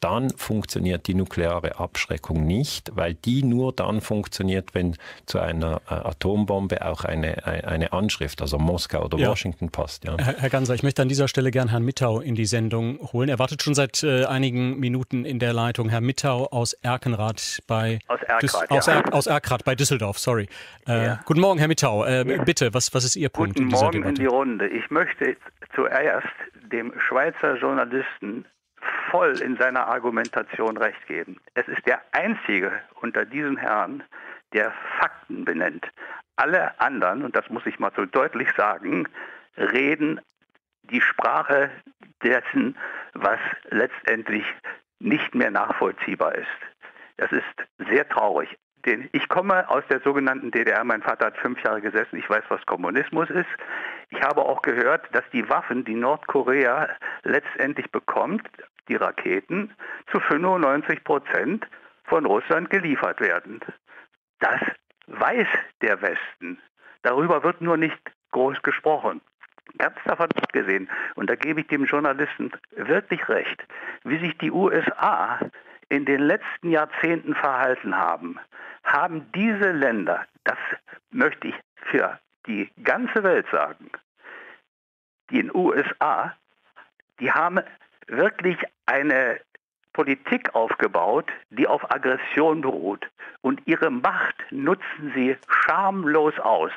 dann funktioniert die nukleare Abschreckung nicht, weil die nur dann funktioniert, wenn zu einer äh, Atombombe auch eine, eine Anschrift, also Moskau oder ja. Washington passt. Ja. Herr, Herr Ganser, ich möchte an dieser Stelle gern Herrn Mittau in die Sendung holen. Er wartet schon seit äh, einigen Minuten in der Leitung. Herr Mittau aus Erkenrath bei aus Erkrath, aus, er aus Erkrath bei Düsseldorf, sorry. Äh, ja. Guten Morgen, Herr Mittau. Äh, bitte, was, was ist Ihr Punkt Guten Morgen in die Runde. Ich möchte zuerst dem Schweizer Journalisten voll in seiner Argumentation recht geben. Es ist der einzige unter diesen Herren, der Fakten benennt. Alle anderen, und das muss ich mal so deutlich sagen, reden die Sprache dessen, was letztendlich nicht mehr nachvollziehbar ist. Das ist sehr traurig. Ich komme aus der sogenannten DDR. Mein Vater hat fünf Jahre gesessen. Ich weiß, was Kommunismus ist. Ich habe auch gehört, dass die Waffen, die Nordkorea letztendlich bekommt, die Raketen, zu 95 Prozent von Russland geliefert werden. Das weiß der Westen. Darüber wird nur nicht groß gesprochen. Ganz davon abgesehen, und da gebe ich dem Journalisten wirklich recht, wie sich die USA in den letzten Jahrzehnten verhalten haben, haben diese Länder, das möchte ich für die ganze Welt sagen, die USA, die haben wirklich eine Politik aufgebaut, die auf Aggression beruht. Und ihre Macht nutzen sie schamlos aus.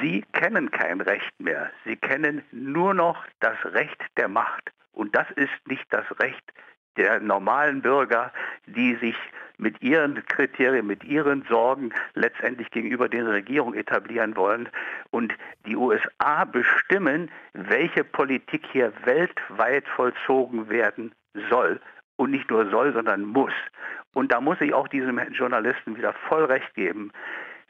Sie kennen kein Recht mehr. Sie kennen nur noch das Recht der Macht. Und das ist nicht das Recht der normalen Bürger, die sich mit ihren Kriterien, mit ihren Sorgen letztendlich gegenüber den Regierungen etablieren wollen. Und die USA bestimmen, welche Politik hier weltweit vollzogen werden soll. Und nicht nur soll, sondern muss. Und da muss ich auch diesem Journalisten wieder voll recht geben.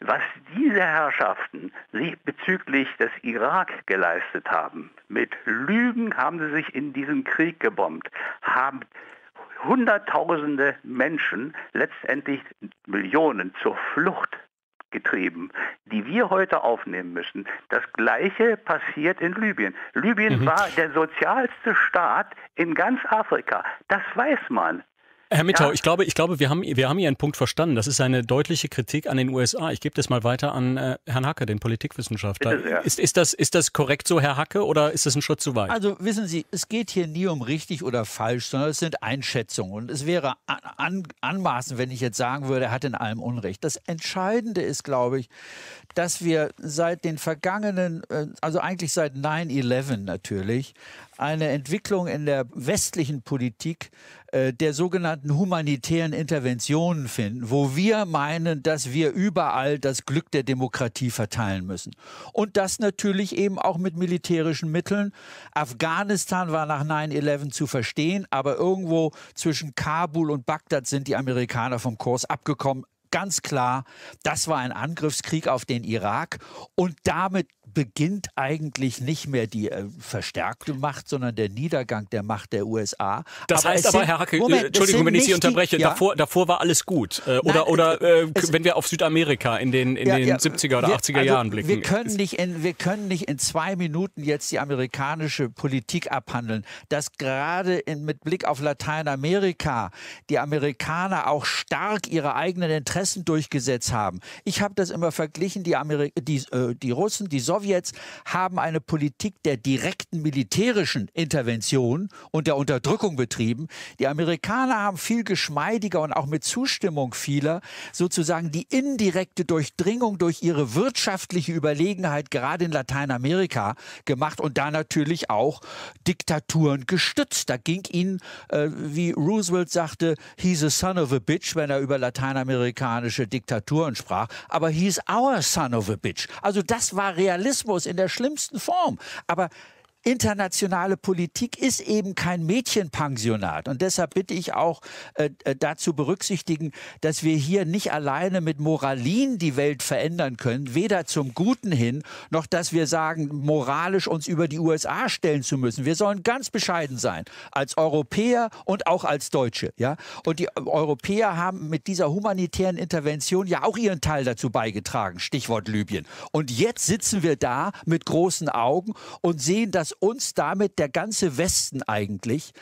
Was diese Herrschaften sich bezüglich des Irak geleistet haben, mit Lügen haben sie sich in diesen Krieg gebombt, haben Hunderttausende Menschen, letztendlich Millionen zur Flucht getrieben, die wir heute aufnehmen müssen. Das Gleiche passiert in Libyen. Libyen mhm. war der sozialste Staat in ganz Afrika. Das weiß man. Herr Mittau, ja. ich glaube, ich glaube, wir haben, wir haben Ihren Punkt verstanden. Das ist eine deutliche Kritik an den USA. Ich gebe das mal weiter an äh, Herrn Hacke, den Politikwissenschaftler. Ist, ist, das, ist das korrekt so, Herr Hacke, oder ist das ein Schritt zu weit? Also wissen Sie, es geht hier nie um richtig oder falsch, sondern es sind Einschätzungen. Und es wäre an, an, anmaßend, wenn ich jetzt sagen würde, er hat in allem Unrecht. Das Entscheidende ist, glaube ich, dass wir seit den vergangenen, äh, also eigentlich seit 9-11 natürlich, eine Entwicklung in der westlichen Politik äh, der sogenannten humanitären Interventionen finden, wo wir meinen, dass wir überall das Glück der Demokratie verteilen müssen. Und das natürlich eben auch mit militärischen Mitteln. Afghanistan war nach 9-11 zu verstehen, aber irgendwo zwischen Kabul und Bagdad sind die Amerikaner vom Kurs abgekommen ganz klar, das war ein Angriffskrieg auf den Irak und damit beginnt eigentlich nicht mehr die äh, verstärkte Macht, sondern der Niedergang der Macht der USA. Das aber heißt aber, sind, Herr Hacke, Moment, Entschuldigung, wenn ich Sie unterbreche, die, ja. davor, davor war alles gut. Äh, oder Nein, oder äh, wenn wir auf Südamerika in den, in ja, den ja, 70er oder wir, 80er also Jahren blicken. Wir können, nicht in, wir können nicht in zwei Minuten jetzt die amerikanische Politik abhandeln, dass gerade in, mit Blick auf Lateinamerika die Amerikaner auch stark ihre eigenen Interessen durchgesetzt haben. Ich habe das immer verglichen, die, Ameri die, äh, die Russen, die Sowjetunion, Sowjets haben eine Politik der direkten militärischen Intervention und der Unterdrückung betrieben. Die Amerikaner haben viel geschmeidiger und auch mit Zustimmung vieler sozusagen die indirekte Durchdringung durch ihre wirtschaftliche Überlegenheit gerade in Lateinamerika gemacht und da natürlich auch Diktaturen gestützt. Da ging ihnen, äh, wie Roosevelt sagte, he's a son of a bitch, wenn er über lateinamerikanische Diktaturen sprach, aber he's our son of a bitch. Also das war realistisch. Kapitalismus in der schlimmsten Form. Aber internationale Politik ist eben kein Mädchenpensionat. Und deshalb bitte ich auch äh, äh, dazu berücksichtigen, dass wir hier nicht alleine mit Moralin die Welt verändern können, weder zum Guten hin, noch dass wir sagen, moralisch uns über die USA stellen zu müssen. Wir sollen ganz bescheiden sein, als Europäer und auch als Deutsche. Ja? Und die Europäer haben mit dieser humanitären Intervention ja auch ihren Teil dazu beigetragen, Stichwort Libyen. Und jetzt sitzen wir da mit großen Augen und sehen, dass uns damit der ganze Westen eigentlich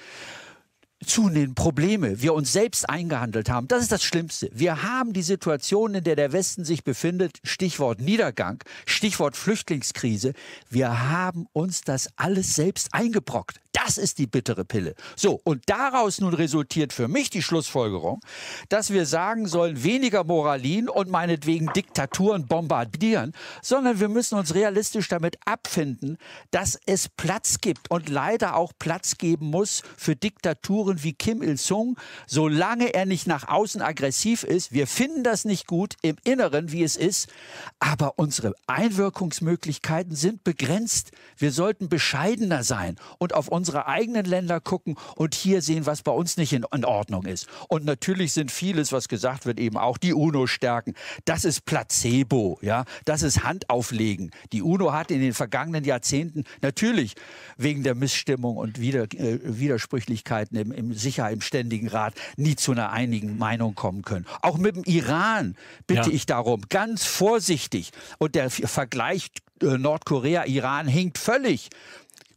zunehmend Probleme wir uns selbst eingehandelt haben. Das ist das Schlimmste. Wir haben die Situation, in der der Westen sich befindet, Stichwort Niedergang, Stichwort Flüchtlingskrise. Wir haben uns das alles selbst eingebrockt. Das ist die bittere Pille. So, und daraus nun resultiert für mich die Schlussfolgerung, dass wir sagen sollen, weniger Moralin und meinetwegen Diktaturen bombardieren, sondern wir müssen uns realistisch damit abfinden, dass es Platz gibt und leider auch Platz geben muss für Diktaturen, führen wie Kim Il-sung, solange er nicht nach außen aggressiv ist. Wir finden das nicht gut im Inneren, wie es ist, aber unsere Einwirkungsmöglichkeiten sind begrenzt. Wir sollten bescheidener sein und auf unsere eigenen Länder gucken und hier sehen, was bei uns nicht in, in Ordnung ist. Und natürlich sind vieles, was gesagt wird, eben auch die UNO stärken. Das ist Placebo, ja, das ist Handauflegen. Die UNO hat in den vergangenen Jahrzehnten natürlich wegen der Missstimmung und Wider, äh, Widersprüchlichkeiten im, im Sicherheit im Ständigen Rat nie zu einer einigen Meinung kommen können. Auch mit dem Iran bitte ja. ich darum, ganz vorsichtig. Und der Vergleich äh, Nordkorea-Iran hinkt völlig.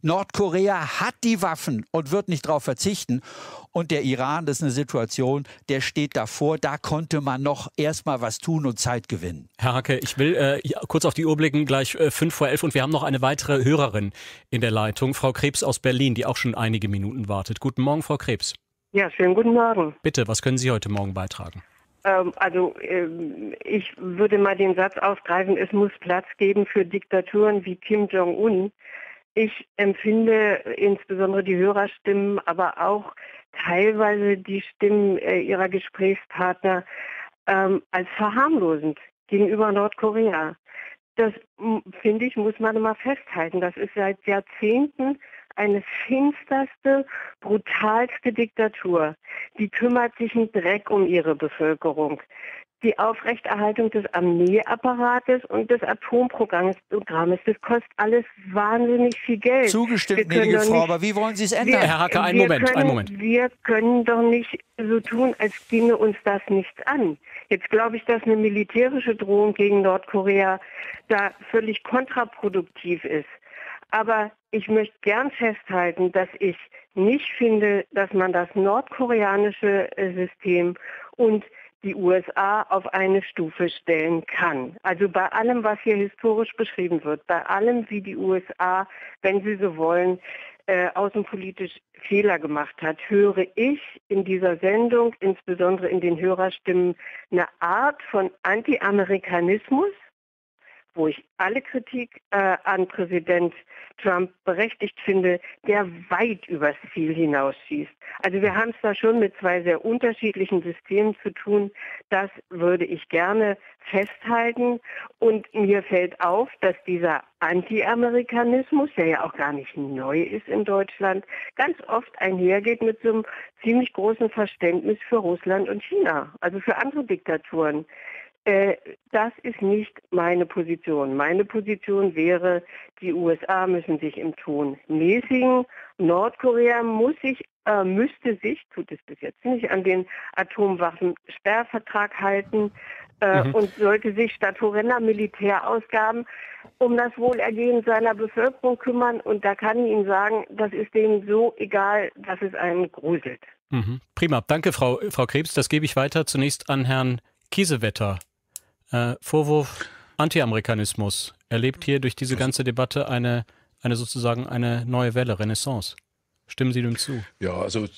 Nordkorea hat die Waffen und wird nicht darauf verzichten. Und der Iran, das ist eine Situation, der steht davor. Da konnte man noch erstmal was tun und Zeit gewinnen. Herr Hacke, ich will äh, kurz auf die Uhr blicken, gleich äh, fünf vor elf. Und wir haben noch eine weitere Hörerin in der Leitung, Frau Krebs aus Berlin, die auch schon einige Minuten wartet. Guten Morgen, Frau Krebs. Ja, schönen guten Morgen. Bitte, was können Sie heute Morgen beitragen? Ähm, also ähm, ich würde mal den Satz aufgreifen, es muss Platz geben für Diktaturen wie Kim Jong-un. Ich empfinde insbesondere die Hörerstimmen, aber auch teilweise die Stimmen äh, ihrer Gesprächspartner ähm, als verharmlosend gegenüber Nordkorea. Das finde ich, muss man immer festhalten. Das ist seit Jahrzehnten eine finsterste, brutalste Diktatur. Die kümmert sich einen Dreck um ihre Bevölkerung. Die Aufrechterhaltung des Armeeapparates und des Atomprogramms, das kostet alles wahnsinnig viel Geld. Zugestimmt, gnädige Frau, aber wie wollen Sie es ändern? Wir, Herr Hacke, einen Moment, können, einen Moment. Wir können doch nicht so tun, als ginge uns das nichts an. Jetzt glaube ich, dass eine militärische Drohung gegen Nordkorea da völlig kontraproduktiv ist. Aber ich möchte gern festhalten, dass ich nicht finde, dass man das nordkoreanische äh, System und die USA auf eine Stufe stellen kann. Also bei allem, was hier historisch beschrieben wird, bei allem, wie die USA, wenn sie so wollen, äh, außenpolitisch Fehler gemacht hat, höre ich in dieser Sendung, insbesondere in den Hörerstimmen, eine Art von Anti-Amerikanismus, wo ich alle Kritik äh, an Präsident Trump berechtigt finde, der weit übers Ziel hinausschießt. Also wir haben es da schon mit zwei sehr unterschiedlichen Systemen zu tun. Das würde ich gerne festhalten. Und mir fällt auf, dass dieser Anti-Amerikanismus, der ja auch gar nicht neu ist in Deutschland, ganz oft einhergeht mit so einem ziemlich großen Verständnis für Russland und China, also für andere Diktaturen. Äh, das ist nicht meine Position. Meine Position wäre, die USA müssen sich im Ton mäßigen. Nordkorea muss sich, äh, müsste sich, tut es bis jetzt nicht, an den Atomwaffensperrvertrag halten äh, mhm. und sollte sich statt horrender Militärausgaben um das Wohlergehen seiner Bevölkerung kümmern. Und da kann ich Ihnen sagen, das ist denen so egal, dass es einen gruselt. Mhm. Prima. Danke, Frau, Frau Krebs. Das gebe ich weiter zunächst an Herrn Kiesewetter. Äh, Vorwurf Anti-Amerikanismus erlebt hier durch diese ganze Debatte eine, eine sozusagen eine neue Welle, Renaissance. Stimmen Sie dem zu? Ja, also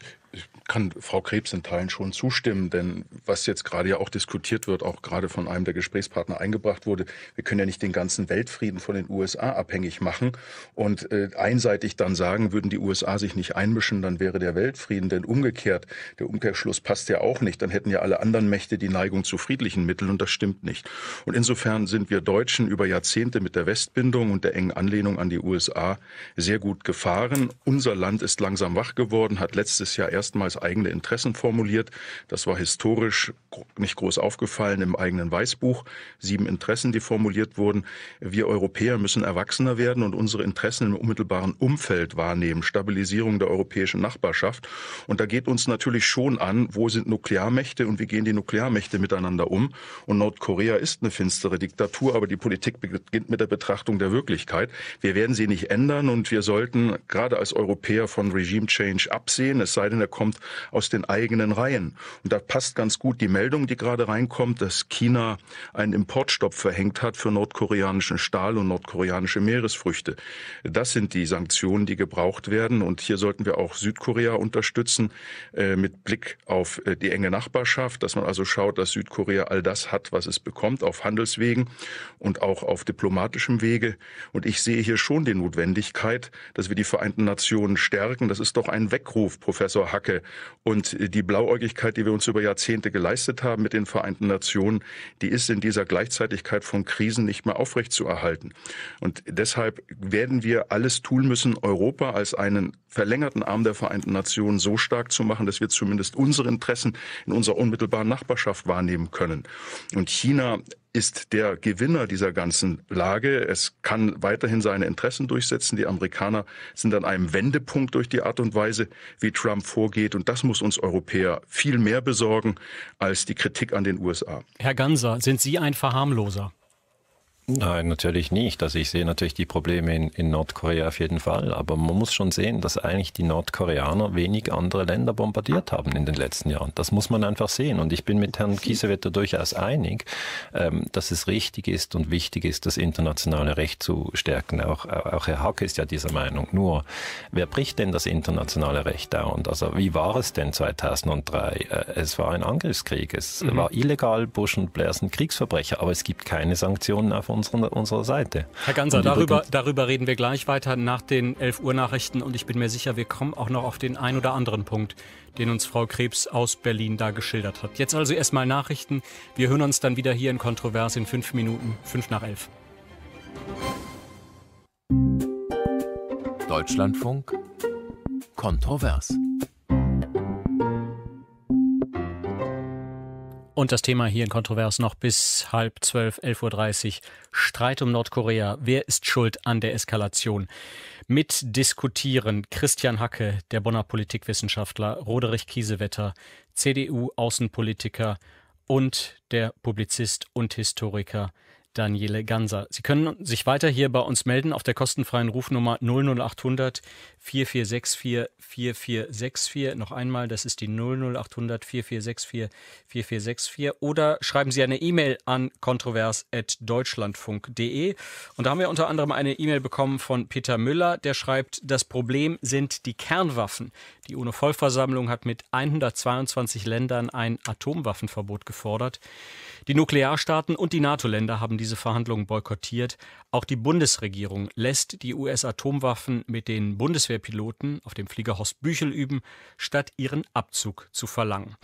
kann Frau Krebs in Teilen schon zustimmen, denn was jetzt gerade ja auch diskutiert wird, auch gerade von einem der Gesprächspartner eingebracht wurde, wir können ja nicht den ganzen Weltfrieden von den USA abhängig machen und äh, einseitig dann sagen, würden die USA sich nicht einmischen, dann wäre der Weltfrieden, denn umgekehrt, der Umkehrschluss passt ja auch nicht, dann hätten ja alle anderen Mächte die Neigung zu friedlichen Mitteln und das stimmt nicht. Und insofern sind wir Deutschen über Jahrzehnte mit der Westbindung und der engen Anlehnung an die USA sehr gut gefahren. Unser Land ist langsam wach geworden, hat letztes Jahr erstmals eigene Interessen formuliert. Das war historisch nicht groß aufgefallen im eigenen Weißbuch. Sieben Interessen, die formuliert wurden. Wir Europäer müssen erwachsener werden und unsere Interessen im unmittelbaren Umfeld wahrnehmen. Stabilisierung der europäischen Nachbarschaft. Und da geht uns natürlich schon an, wo sind Nuklearmächte und wie gehen die Nuklearmächte miteinander um. Und Nordkorea ist eine finstere Diktatur, aber die Politik beginnt mit der Betrachtung der Wirklichkeit. Wir werden sie nicht ändern und wir sollten gerade als Europäer von Regime Change absehen, es sei denn, er kommt aus den eigenen Reihen. Und da passt ganz gut die Meldung, die gerade reinkommt, dass China einen Importstopp verhängt hat für nordkoreanischen Stahl und nordkoreanische Meeresfrüchte. Das sind die Sanktionen, die gebraucht werden. Und hier sollten wir auch Südkorea unterstützen äh, mit Blick auf äh, die enge Nachbarschaft, dass man also schaut, dass Südkorea all das hat, was es bekommt, auf Handelswegen und auch auf diplomatischem Wege. Und ich sehe hier schon die Notwendigkeit, dass wir die Vereinten Nationen stärken. Das ist doch ein Weckruf, Professor Hacke, Und die Blauäugigkeit, die wir uns über Jahrzehnte geleistet haben mit den Vereinten Nationen, die ist in dieser Gleichzeitigkeit von Krisen nicht mehr aufrechtzuerhalten. Und deshalb werden wir alles tun müssen, Europa als einen verlängerten Arm der Vereinten Nationen so stark zu machen, dass wir zumindest unsere Interessen in unserer unmittelbaren Nachbarschaft wahrnehmen können. Und China ist der Gewinner dieser ganzen Lage. Es kann weiterhin seine Interessen durchsetzen. Die Amerikaner sind an einem Wendepunkt durch die Art und Weise, wie Trump vorgeht. Und das muss uns Europäer viel mehr besorgen als die Kritik an den USA. Herr Ganser, sind Sie ein Verharmloser? Nein, natürlich nicht. Also ich sehe natürlich die Probleme in, in, Nordkorea auf jeden Fall. Aber man muss schon sehen, dass eigentlich die Nordkoreaner wenig andere Länder bombardiert haben in den letzten Jahren. Das muss man einfach sehen. Und ich bin mit Herrn Kiesewetter durchaus einig, ähm, dass es richtig ist und wichtig ist, das internationale Recht zu stärken. Auch, auch Herr Hacke ist ja dieser Meinung. Nur, wer bricht denn das internationale Recht dauernd? Also wie war es denn 2003? Äh, es war ein Angriffskrieg. Es mhm. war illegal. Bush und Blair sind Kriegsverbrecher. Aber es gibt keine Sanktionen auf unserer, unserer Seite. Herr Ganser, darüber, darüber reden wir gleich weiter nach den 11 Uhr Nachrichten und ich bin mir sicher, wir kommen auch noch auf den ein oder anderen Punkt, den uns Frau Krebs aus Berlin da geschildert hat. Jetzt also erstmal Nachrichten. Wir hören uns dann wieder hier in Kontrovers in fünf Minuten, fünf nach elf. Deutschlandfunk Kontrovers. Und das Thema hier in Kontrovers noch bis halb zwölf, elf Uhr dreißig. Streit um Nordkorea. Wer ist schuld an der Eskalation? Mitdiskutieren Christian Hacke, der Bonner Politikwissenschaftler, Roderich Kiesewetter, CDU-Außenpolitiker und der Publizist und Historiker Daniele Ganser. Sie können sich weiter hier bei uns melden auf der kostenfreien Rufnummer 00800 4464 4464. Noch einmal, das ist die 00800 4464 4464. Oder schreiben Sie eine E-Mail an kontrovers.deutschlandfunk.de. Und da haben wir unter anderem eine E-Mail bekommen von Peter Müller, der schreibt, das Problem sind die Kernwaffen. Die UNO-Vollversammlung hat mit 122 Ländern ein Atomwaffenverbot gefordert. Die Nuklearstaaten und die NATO-Länder haben diese Verhandlungen boykottiert. Auch die Bundesregierung lässt die US-Atomwaffen mit den Bundeswehrpiloten auf dem Flieger Horst Büchel üben, statt ihren Abzug zu verlangen.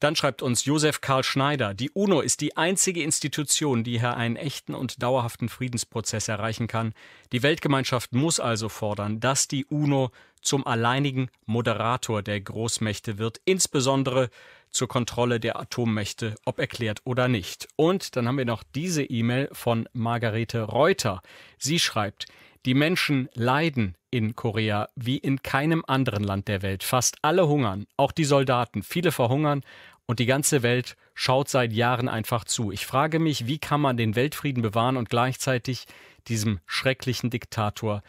Dann schreibt uns Josef Karl Schneider, die UNO ist die einzige Institution, die hier einen echten und dauerhaften Friedensprozess erreichen kann. Die Weltgemeinschaft muss also fordern, dass die UNO zum alleinigen Moderator der Großmächte wird, insbesondere zur Kontrolle der Atommächte, ob erklärt oder nicht. Und dann haben wir noch diese E-Mail von Margarete Reuter. Sie schreibt, die Menschen leiden in Korea wie in keinem anderen Land der Welt. Fast alle hungern, auch die Soldaten. Viele verhungern und die ganze Welt schaut seit Jahren einfach zu. Ich frage mich, wie kann man den Weltfrieden bewahren und gleichzeitig diesem schrecklichen Diktator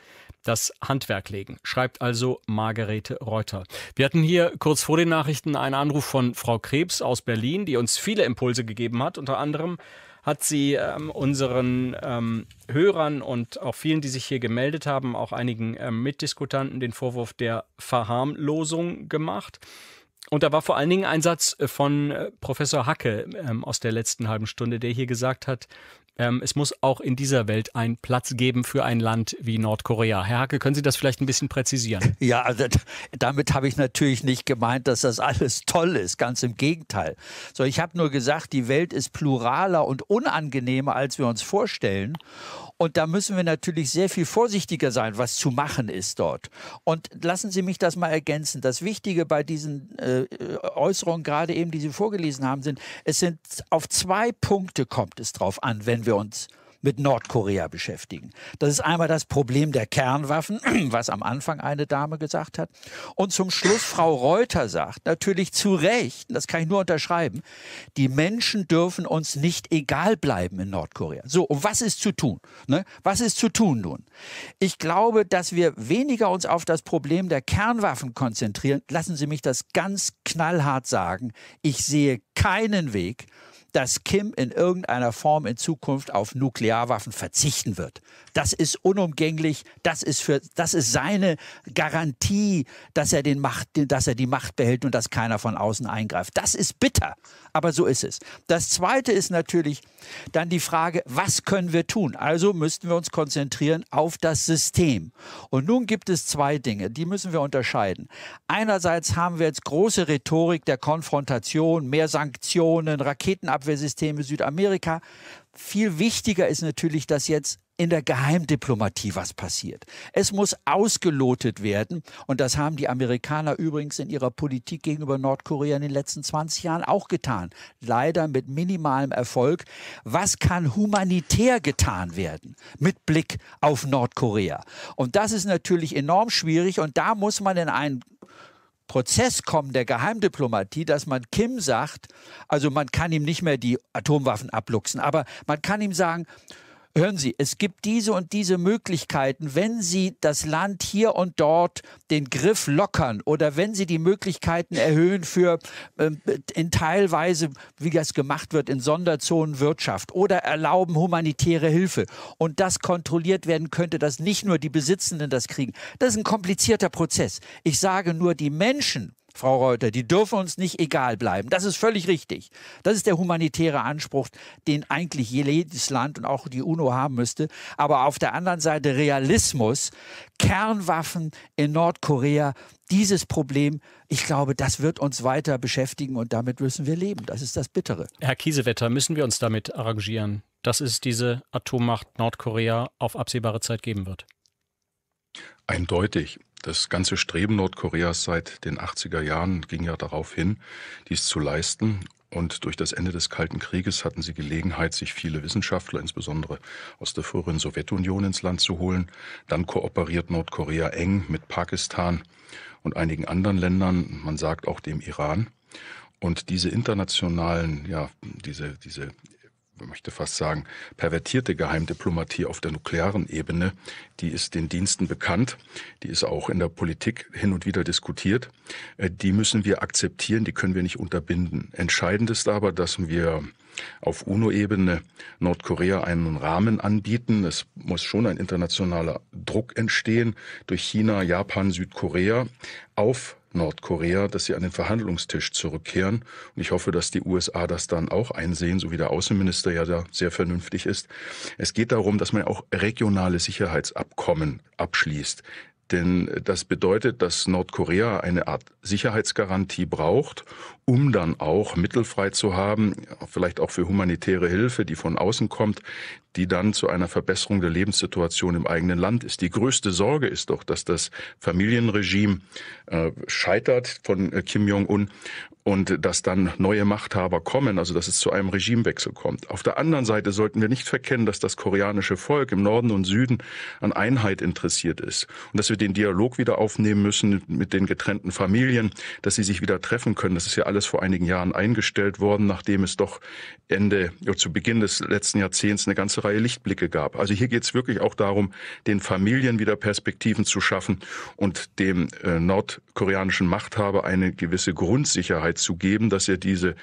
das Handwerk legen, schreibt also Margarete Reuter. Wir hatten hier kurz vor den Nachrichten einen Anruf von Frau Krebs aus Berlin, die uns viele Impulse gegeben hat. Unter anderem hat sie ähm, unseren ähm, Hörern und auch vielen, die sich hier gemeldet haben, auch einigen ähm, Mitdiskutanten den Vorwurf der Verharmlosung gemacht. Und da war vor allen Dingen ein Satz äh, von äh, Professor Hacke ähm, aus der letzten halben Stunde, der hier gesagt hat, ähm, es muss auch in dieser Welt einen Platz geben für ein Land wie Nordkorea. Herr Hacke, können Sie das vielleicht ein bisschen präzisieren? Ja, also, damit habe ich natürlich nicht gemeint, dass das alles toll ist. Ganz im Gegenteil. So, ich habe nur gesagt, die Welt ist pluraler und unangenehmer, als wir uns vorstellen. Und da müssen wir natürlich sehr viel vorsichtiger sein, was zu machen ist dort. Und lassen Sie mich das mal ergänzen. Das Wichtige bei diesen äh, Äußerungen, gerade eben, die Sie vorgelesen haben, sind, es sind auf zwei Punkte kommt es drauf an, wenn wir uns mit Nordkorea beschäftigen. Das ist einmal das Problem der Kernwaffen, was am Anfang eine Dame gesagt hat. Und zum Schluss Frau Reuter sagt, natürlich zu Recht, das kann ich nur unterschreiben, die Menschen dürfen uns nicht egal bleiben in Nordkorea. So, und was ist zu tun? Ne? Was ist zu tun nun? Ich glaube, dass wir weniger uns auf das Problem der Kernwaffen konzentrieren. Lassen Sie mich das ganz knallhart sagen. Ich sehe keinen Weg, dass Kim in irgendeiner Form in Zukunft auf Nuklearwaffen verzichten wird. Das ist unumgänglich. Das ist für, das ist seine Garantie, dass er den Macht, dass er die Macht behält und dass keiner von außen eingreift. Das ist bitter. Aber so ist es. Das zweite ist natürlich dann die Frage, was können wir tun? Also müssten wir uns konzentrieren auf das System. Und nun gibt es zwei Dinge, die müssen wir unterscheiden. Einerseits haben wir jetzt große Rhetorik der Konfrontation, mehr Sanktionen, Raketenabwehrsysteme Südamerika. Viel wichtiger ist natürlich, dass jetzt in der Geheimdiplomatie was passiert. Es muss ausgelotet werden. Und das haben die Amerikaner übrigens in ihrer Politik gegenüber Nordkorea in den letzten 20 Jahren auch getan. Leider mit minimalem Erfolg. Was kann humanitär getan werden mit Blick auf Nordkorea? Und das ist natürlich enorm schwierig. Und da muss man in einen Prozess kommen der Geheimdiplomatie, dass man Kim sagt, also man kann ihm nicht mehr die Atomwaffen abluchsen, aber man kann ihm sagen, Hören Sie, es gibt diese und diese Möglichkeiten, wenn Sie das Land hier und dort den Griff lockern oder wenn Sie die Möglichkeiten erhöhen für äh, in teilweise, wie das gemacht wird, in Sonderzonen Wirtschaft oder erlauben humanitäre Hilfe und das kontrolliert werden könnte, dass nicht nur die Besitzenden das kriegen. Das ist ein komplizierter Prozess. Ich sage nur, die Menschen, Frau Reuter, die dürfen uns nicht egal bleiben. Das ist völlig richtig. Das ist der humanitäre Anspruch, den eigentlich jedes Land und auch die UNO haben müsste. Aber auf der anderen Seite Realismus, Kernwaffen in Nordkorea, dieses Problem, ich glaube, das wird uns weiter beschäftigen und damit müssen wir leben. Das ist das Bittere. Herr Kiesewetter, müssen wir uns damit arrangieren, dass es diese Atommacht Nordkorea auf absehbare Zeit geben wird? Eindeutig. Das ganze Streben Nordkoreas seit den 80er Jahren ging ja darauf hin, dies zu leisten. Und durch das Ende des Kalten Krieges hatten sie Gelegenheit, sich viele Wissenschaftler, insbesondere aus der früheren Sowjetunion, ins Land zu holen. Dann kooperiert Nordkorea eng mit Pakistan und einigen anderen Ländern, man sagt auch dem Iran. Und diese internationalen, ja, diese, diese man möchte fast sagen, pervertierte Geheimdiplomatie auf der nuklearen Ebene, die ist den Diensten bekannt, die ist auch in der Politik hin und wieder diskutiert. Äh, die müssen wir akzeptieren, die können wir nicht unterbinden. Entscheidend ist aber, dass wir auf UNO-Ebene Nordkorea einen Rahmen anbieten. Es muss schon ein internationaler Druck entstehen durch China, Japan, Südkorea auf Nordkorea, dass sie an den Verhandlungstisch zurückkehren. Und ich hoffe, dass die USA das dann auch einsehen, so wie der Außenminister ja da sehr vernünftig ist. Es geht darum, dass man auch regionale Sicherheitsabkommen abschließt. Denn das bedeutet, dass Nordkorea eine Art Sicherheitsgarantie braucht, um dann auch Mittel frei zu haben, vielleicht auch für humanitäre Hilfe, die von außen kommt, die dann zu einer Verbesserung der Lebenssituation im eigenen Land ist. Die größte Sorge ist doch, dass das Familienregime äh, scheitert von äh, Kim Jong-un und dass dann neue Machthaber kommen, also dass es zu einem Regimewechsel kommt. Auf der anderen Seite sollten wir nicht verkennen, dass das koreanische Volk im Norden und Süden an Einheit interessiert ist und dass wir den Dialog wieder aufnehmen müssen mit den getrennten Familien, dass sie sich wieder treffen können. Das ist ja alles vor einigen Jahren eingestellt worden, nachdem es doch Ende, ja, zu Beginn des letzten Jahrzehnts eine ganze Reihe Lichtblicke gab. Also hier geht es wirklich auch darum, den Familien wieder Perspektiven zu schaffen und dem äh, nordkoreanischen Machthaber eine gewisse Grundsicherheit zu geben, dass er diese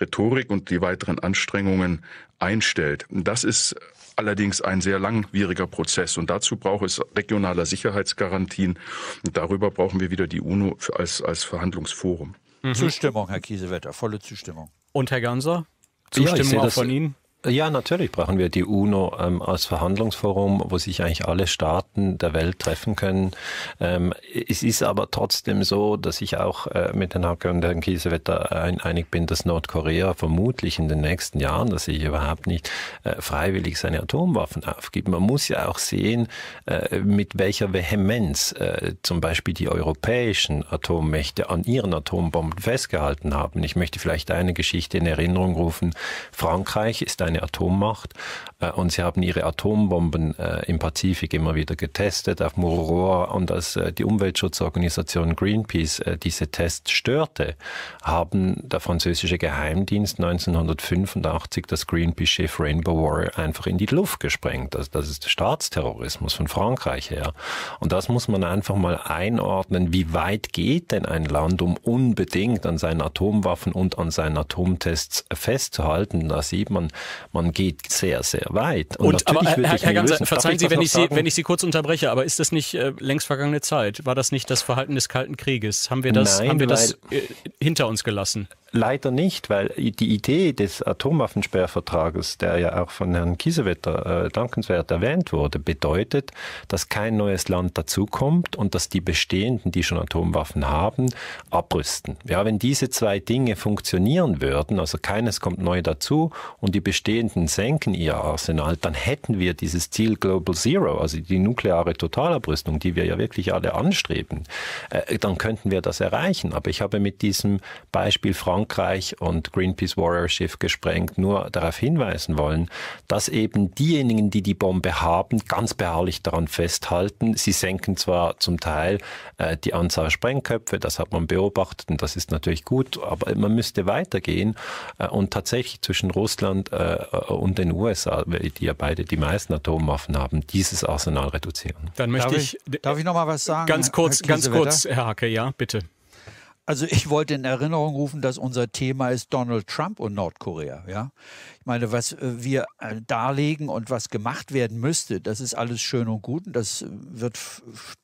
Rhetorik und die weiteren Anstrengungen einstellt. Das ist allerdings ein sehr langwieriger Prozess und dazu braucht es regionale Sicherheitsgarantien und darüber brauchen wir wieder die UNO als, als Verhandlungsforum. Mhm. Zustimmung, Herr Kiesewetter, volle Zustimmung. Und Herr Ganser? Zustimmung ja, auch von Ihnen? Ja, natürlich brauchen wir die UNO ähm, als Verhandlungsforum, wo sich eigentlich alle Staaten der Welt treffen können. Ähm, es ist aber trotzdem so, dass ich auch äh, mit Herrn Hacke und Herrn Kiesewetter ein, einig bin, dass Nordkorea vermutlich in den nächsten Jahren, dass sich überhaupt nicht äh, freiwillig seine Atomwaffen aufgibt. Man muss ja auch sehen, äh, mit welcher Vehemenz äh, zum Beispiel die europäischen Atommächte an ihren Atombomben festgehalten haben. Ich möchte vielleicht eine Geschichte in Erinnerung rufen. Frankreich ist eine Atommacht äh, und sie haben ihre Atombomben äh, im Pazifik immer wieder getestet auf Mururoa und als äh, die Umweltschutzorganisation Greenpeace diese Tests störte, haben der französische Geheimdienst 1985 das Greenpeace-Schiff Rainbow Warrior einfach in die Luft gesprengt. Also das ist Staatsterrorismus von Frankreich her. Und das muss man einfach mal einordnen. Wie weit geht denn ein Land, um unbedingt an seinen Atomwaffen und an seinen Atomtests festzuhalten? Da sieht man, man geht sehr, sehr weit. Und, und aber Herr, Herr Ganser, verzeihen Sie, wenn ich Sie, wenn ich Sie kurz unterbreche, aber ist das nicht äh, längst vergangene Zeit? War das nicht das Verhalten des Kalten Krieges? Haben wir das, Nein, haben wir das äh, hinter uns gelassen? Leider nicht, weil die Idee des Atomwaffensperrvertrages, der ja auch von Herrn Kiesewetter äh, dankenswert erwähnt wurde, bedeutet, dass kein neues Land dazukommt und dass die bestehenden, die schon Atomwaffen haben, abrüsten. Ja, wenn diese zwei Dinge funktionieren würden, also keines kommt neu dazu und die bestehenden senken ihr Arsenal, dann hätten wir dieses Ziel Global Zero, also die nukleare Totalabrüstung, die wir ja wirklich alle anstreben, äh, dann könnten wir das erreichen. Aber ich habe mit diesem Beispiel Frankreich Frankreich und Greenpeace Warrior Schiff gesprengt, nur darauf hinweisen wollen, dass eben diejenigen, die die Bombe haben, ganz beharrlich daran festhalten. Sie senken zwar zum Teil äh, die Anzahl Sprengköpfe, das hat man beobachtet und das ist natürlich gut, aber man müsste weitergehen äh, und tatsächlich zwischen Russland äh, und den USA, die ja beide die meisten Atomwaffen haben, dieses Arsenal reduzieren. Dann möchte darf ich, ich, darf ich noch mal was sagen? Ganz kurz, ganz kurz, Herr Hacke, ja, bitte. Also ich wollte in Erinnerung rufen, dass unser Thema ist Donald Trump und Nordkorea. Ja, meine, was äh, wir äh, darlegen und was gemacht werden müsste, das ist alles schön und gut und das wird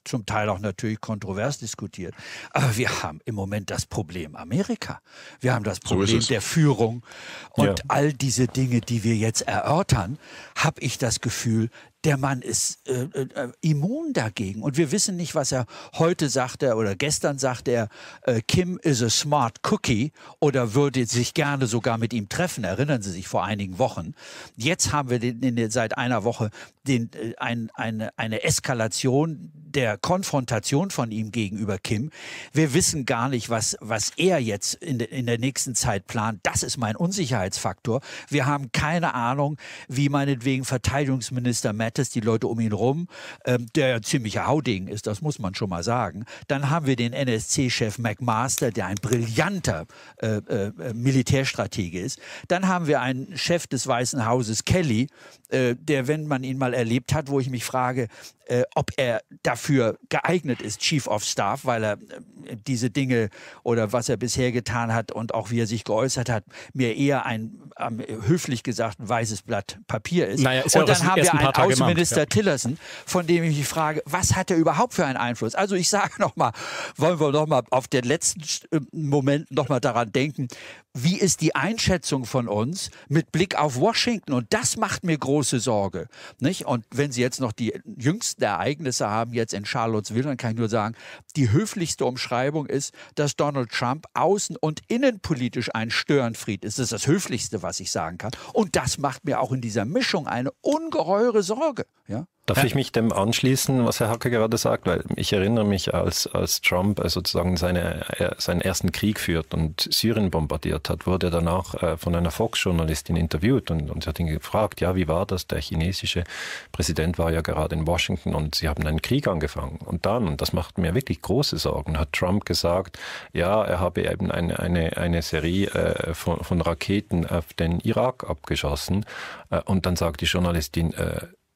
zum Teil auch natürlich kontrovers diskutiert. Aber wir haben im Moment das Problem Amerika. Wir haben das Problem so der Führung und ja. all diese Dinge, die wir jetzt erörtern, habe ich das Gefühl, der Mann ist äh, äh, immun dagegen. Und wir wissen nicht, was er heute sagte oder gestern sagte er, äh, Kim is a smart cookie oder würde sich gerne sogar mit ihm treffen. Erinnern Sie sich vor einigen Wochen. Jetzt haben wir den, den, seit einer Woche den, äh, ein, eine, eine Eskalation der Konfrontation von ihm gegenüber Kim. Wir wissen gar nicht, was, was er jetzt in, de, in der nächsten Zeit plant. Das ist mein Unsicherheitsfaktor. Wir haben keine Ahnung, wie meinetwegen Verteidigungsminister Mattis, die Leute um ihn rum, ähm, der ein ziemlicher Hauding ist, das muss man schon mal sagen. Dann haben wir den NSC-Chef McMaster, der ein brillanter äh, äh, Militärstratege ist. Dann haben wir einen Chef des Weißen Hauses, Kelly, äh, der, wenn man ihn mal erlebt hat, wo ich mich frage, äh, ob er dafür geeignet ist, Chief of Staff, weil er äh, diese Dinge oder was er bisher getan hat und auch wie er sich geäußert hat, mir eher ein, höflich gesagt, ein weißes Blatt Papier ist. Naja, ist und dann haben wir einen Außenminister gemacht, ja. Tillerson, von dem ich mich frage, was hat er überhaupt für einen Einfluss? Also ich sage nochmal, wollen wir nochmal auf den letzten äh, Moment nochmal daran denken, wie ist die Einschätzung von uns mit Blick auf Washington? Und das macht mir große Sorge. Nicht? Und wenn Sie jetzt noch die jüngsten Ereignisse haben, jetzt in Charlottesville, dann kann ich nur sagen, die höflichste Umschreibung ist, dass Donald Trump außen- und innenpolitisch ein Störenfried ist. Das ist das Höflichste, was ich sagen kann. Und das macht mir auch in dieser Mischung eine ungeheure Sorge. Ja? Darf ich mich dem anschließen, was Herr Hacke gerade sagt? Weil ich erinnere mich, als, als Trump äh, sozusagen seine, äh, seinen ersten Krieg führt und Syrien bombardiert hat, wurde er danach äh, von einer Fox-Journalistin interviewt und, und sie hat ihn gefragt, ja, wie war das? Der chinesische Präsident war ja gerade in Washington und sie haben einen Krieg angefangen. Und dann, und das macht mir wirklich große Sorgen, hat Trump gesagt, ja, er habe eben eine, eine, eine Serie von, von Raketen auf den Irak abgeschossen. Und dann sagt die Journalistin,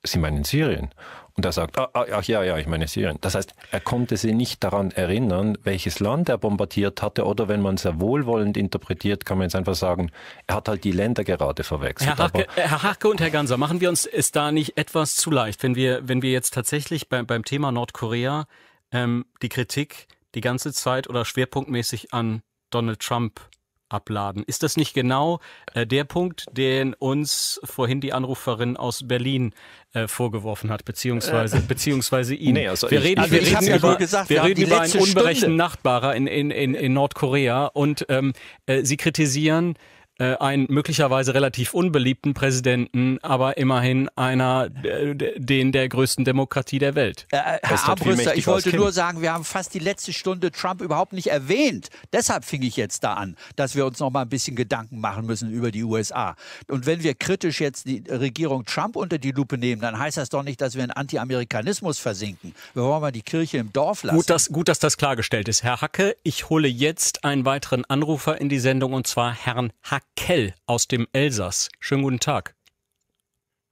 Sie meinen Syrien? Und er sagt, ah, ach ja, ja, ich meine Syrien. Das heißt, er konnte sie nicht daran erinnern, welches Land er bombardiert hatte. Oder wenn man es sehr wohlwollend interpretiert, kann man jetzt einfach sagen, er hat halt die Länder gerade verwechselt. Herr Hacke, Herr Hacke und Herr Ganser, machen wir uns es da nicht etwas zu leicht, wenn wir, wenn wir jetzt tatsächlich beim, beim Thema Nordkorea ähm, die Kritik die ganze Zeit oder schwerpunktmäßig an Donald Trump abladen. Ist das nicht genau äh, der Punkt, den uns vorhin die Anruferin aus Berlin äh, vorgeworfen hat, beziehungsweise, äh, beziehungsweise ihn? Nee, also wir reden, also wir reden über, gesagt, wir, wir reden über einen unberechten Nachbarer in, in, in, in Nordkorea und ähm, äh, Sie kritisieren äh, einen möglicherweise relativ unbeliebten Präsidenten, aber immerhin einer äh, den der größten Demokratie der Welt. Äh, Herr Abrüster, ich wollte nur sagen, wir haben fast die letzte Stunde Trump überhaupt nicht erwähnt. Deshalb fing ich jetzt da an, dass wir uns noch mal ein bisschen Gedanken machen müssen über die USA. Und wenn wir kritisch jetzt die Regierung Trump unter die Lupe nehmen, dann heißt das doch nicht, dass wir in Anti-Amerikanismus versinken. Wir wollen mal die Kirche im Dorf lassen. Gut dass, gut, dass das klargestellt ist. Herr Hacke, ich hole jetzt einen weiteren Anrufer in die Sendung und zwar Herrn Hackel aus dem Elsass. Schönen guten Tag.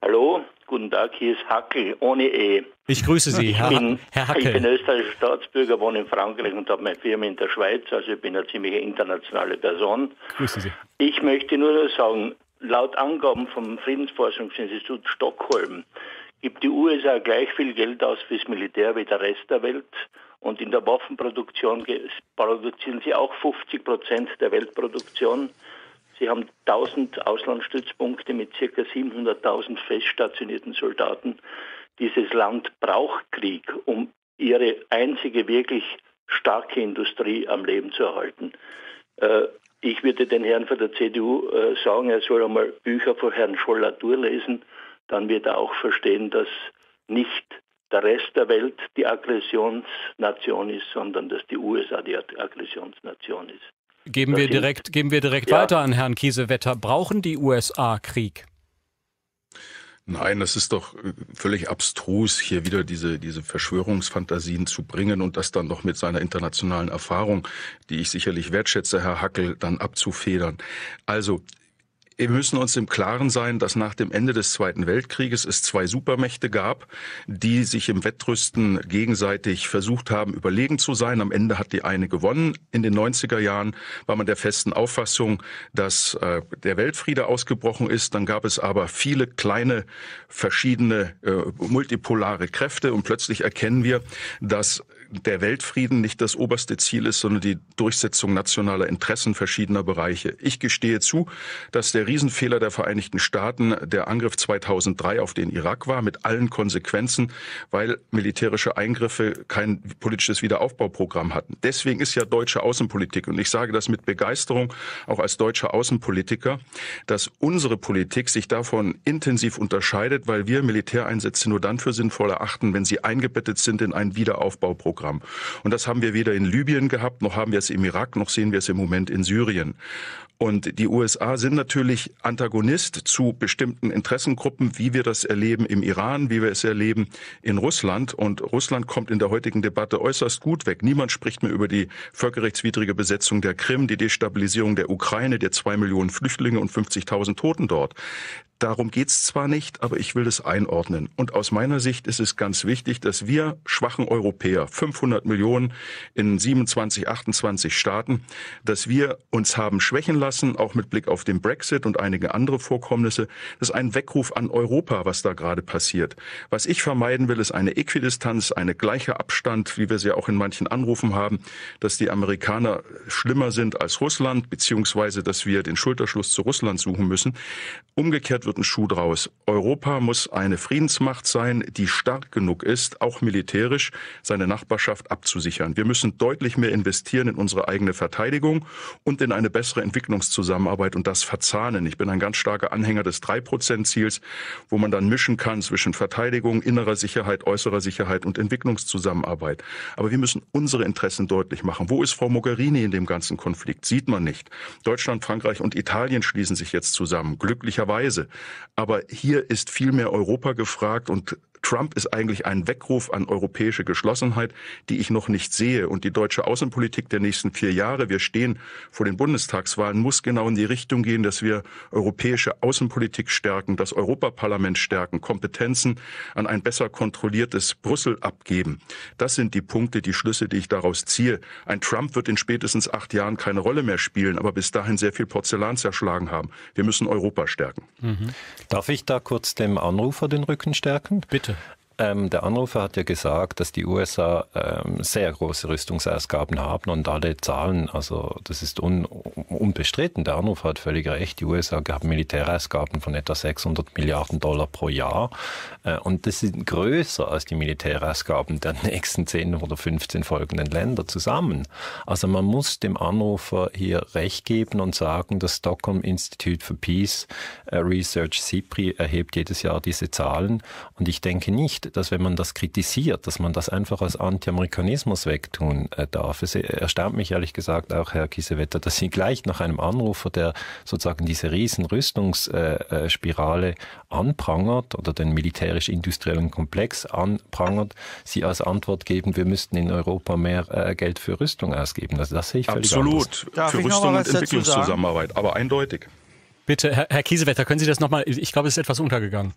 Hallo, guten Tag, hier ist Hackel ohne E. Ich grüße Sie, ich Herr, bin, Herr Hackel. Ich bin österreichischer Staatsbürger, wohne in Frankreich und habe meine Firma in der Schweiz, also ich bin eine ziemlich internationale Person. Grüße Sie. Ich möchte nur sagen, laut Angaben vom Friedensforschungsinstitut Stockholm gibt die USA gleich viel Geld aus fürs Militär wie der Rest der Welt. Und in der Waffenproduktion produzieren sie auch 50 Prozent der Weltproduktion. Sie haben 1000 Auslandsstützpunkte mit ca. 700.000 feststationierten Soldaten. Dieses Land braucht Krieg, um ihre einzige wirklich starke Industrie am Leben zu erhalten. Äh, ich würde den Herrn von der CDU äh, sagen, er soll einmal Bücher von Herrn Scholler durchlesen. Dann wird er auch verstehen, dass nicht der Rest der Welt die Aggressionsnation ist, sondern dass die USA die Aggressionsnation ist. Geben wir direkt, geben wir direkt ja. weiter an Herrn Kiesewetter. Brauchen die USA Krieg? Nein, das ist doch äh, völlig abstrus, hier wieder diese, diese Verschwörungsfantasien zu bringen und das dann noch mit seiner internationalen Erfahrung, die ich sicherlich wertschätze, Herr Hackel, dann abzufedern. Also, wir müssen uns im Klaren sein, dass nach dem Ende des Zweiten Weltkrieges es zwei Supermächte gab, die sich im Wettrüsten gegenseitig versucht haben, überlegen zu sein. Am Ende hat die eine gewonnen. In den 90er Jahren war man der festen Auffassung, dass äh, der Weltfriede ausgebrochen ist. Dann gab es aber viele kleine, verschiedene, äh, multipolare Kräfte und plötzlich erkennen wir, dass der Weltfrieden nicht das oberste Ziel ist, sondern die Durchsetzung nationaler Interessen verschiedener Bereiche. Ich gestehe zu, dass der Riesenfehler der Vereinigten Staaten der Angriff 2003 auf den Irak war, mit allen Konsequenzen, weil militärische Eingriffe kein politisches Wiederaufbauprogramm hatten. Deswegen ist ja deutsche Außenpolitik, und ich sage das mit Begeisterung auch als deutscher Außenpolitiker, dass unsere Politik sich davon intensiv unterscheidet, weil wir Militäreinsätze nur dann für sinnvoll erachten, wenn sie eingebettet sind in ein Wiederaufbauprogramm. Programm. Und das haben wir weder in Libyen gehabt, noch haben wir es im Irak, noch sehen wir es im Moment in Syrien. Und die USA sind natürlich Antagonist zu bestimmten Interessengruppen, wie wir das erleben im Iran, wie wir es erleben in Russland. Und Russland kommt in der heutigen Debatte äußerst gut weg. Niemand spricht mehr über die völkerrechtswidrige Besetzung der Krim, die Destabilisierung der Ukraine, der zwei Millionen Flüchtlinge und 50.000 Toten dort. Darum geht's zwar nicht, aber ich will es einordnen. Und aus meiner Sicht ist es ganz wichtig, dass wir schwachen Europäer, 500 Millionen in 27, 28 Staaten, dass wir uns haben schwächen lassen, auch mit Blick auf den Brexit und einige andere Vorkommnisse. Das ist ein Weckruf an Europa, was da gerade passiert. Was ich vermeiden will, ist eine Äquidistanz, eine gleiche Abstand, wie wir sie auch in manchen Anrufen haben, dass die Amerikaner schlimmer sind als Russland, beziehungsweise dass wir den Schulterschluss zu Russland suchen müssen. Umgekehrt wird ein Schuh draus. Europa muss eine Friedensmacht sein, die stark genug ist, auch militärisch, seine Nachbarschaft abzusichern. Wir müssen deutlich mehr investieren in unsere eigene Verteidigung und in eine bessere Entwicklungszusammenarbeit und das verzahnen. Ich bin ein ganz starker Anhänger des 3-Prozent-Ziels, wo man dann mischen kann zwischen Verteidigung, innerer Sicherheit, äußerer Sicherheit und Entwicklungszusammenarbeit. Aber wir müssen unsere Interessen deutlich machen. Wo ist Frau Mogherini in dem ganzen Konflikt? Sieht man nicht. Deutschland, Frankreich und Italien schließen sich jetzt zusammen. Glücklicherweise. Aber hier ist viel mehr Europa gefragt und Trump ist eigentlich ein Weckruf an europäische Geschlossenheit, die ich noch nicht sehe. Und die deutsche Außenpolitik der nächsten vier Jahre, wir stehen vor den Bundestagswahlen, muss genau in die Richtung gehen, dass wir europäische Außenpolitik stärken, das Europaparlament stärken, Kompetenzen an ein besser kontrolliertes Brüssel abgeben. Das sind die Punkte, die Schlüsse, die ich daraus ziehe. Ein Trump wird in spätestens acht Jahren keine Rolle mehr spielen, aber bis dahin sehr viel Porzellan zerschlagen haben. Wir müssen Europa stärken. Mhm. Darf ich da kurz dem Anrufer den Rücken stärken? Bitte. Ähm, der Anrufer hat ja gesagt, dass die USA ähm, sehr große Rüstungsausgaben haben und alle Zahlen, also das ist un unbestritten. Der Anrufer hat völlig recht. Die USA haben Militärausgaben von etwa 600 Milliarden Dollar pro Jahr äh, und das sind größer als die Militärausgaben der nächsten 10 oder 15 folgenden Länder zusammen. Also man muss dem Anrufer hier recht geben und sagen, das Stockholm Institute for Peace äh, Research SIPRI erhebt jedes Jahr diese Zahlen und ich denke nicht, dass wenn man das kritisiert, dass man das einfach als Anti-Amerikanismus wegtun äh, darf. Es erstaunt mich ehrlich gesagt auch, Herr Kiesewetter, dass Sie gleich nach einem Anrufer, der sozusagen diese riesen Rüstungsspirale anprangert oder den militärisch-industriellen Komplex anprangert, Sie als Antwort geben, wir müssten in Europa mehr äh, Geld für Rüstung ausgeben. Also das sehe ich völlig Absolut, anders. für Rüstung und Entwicklungszusammenarbeit, aber eindeutig. Bitte, Herr, Herr Kiesewetter, können Sie das nochmal, ich glaube, es ist etwas untergegangen.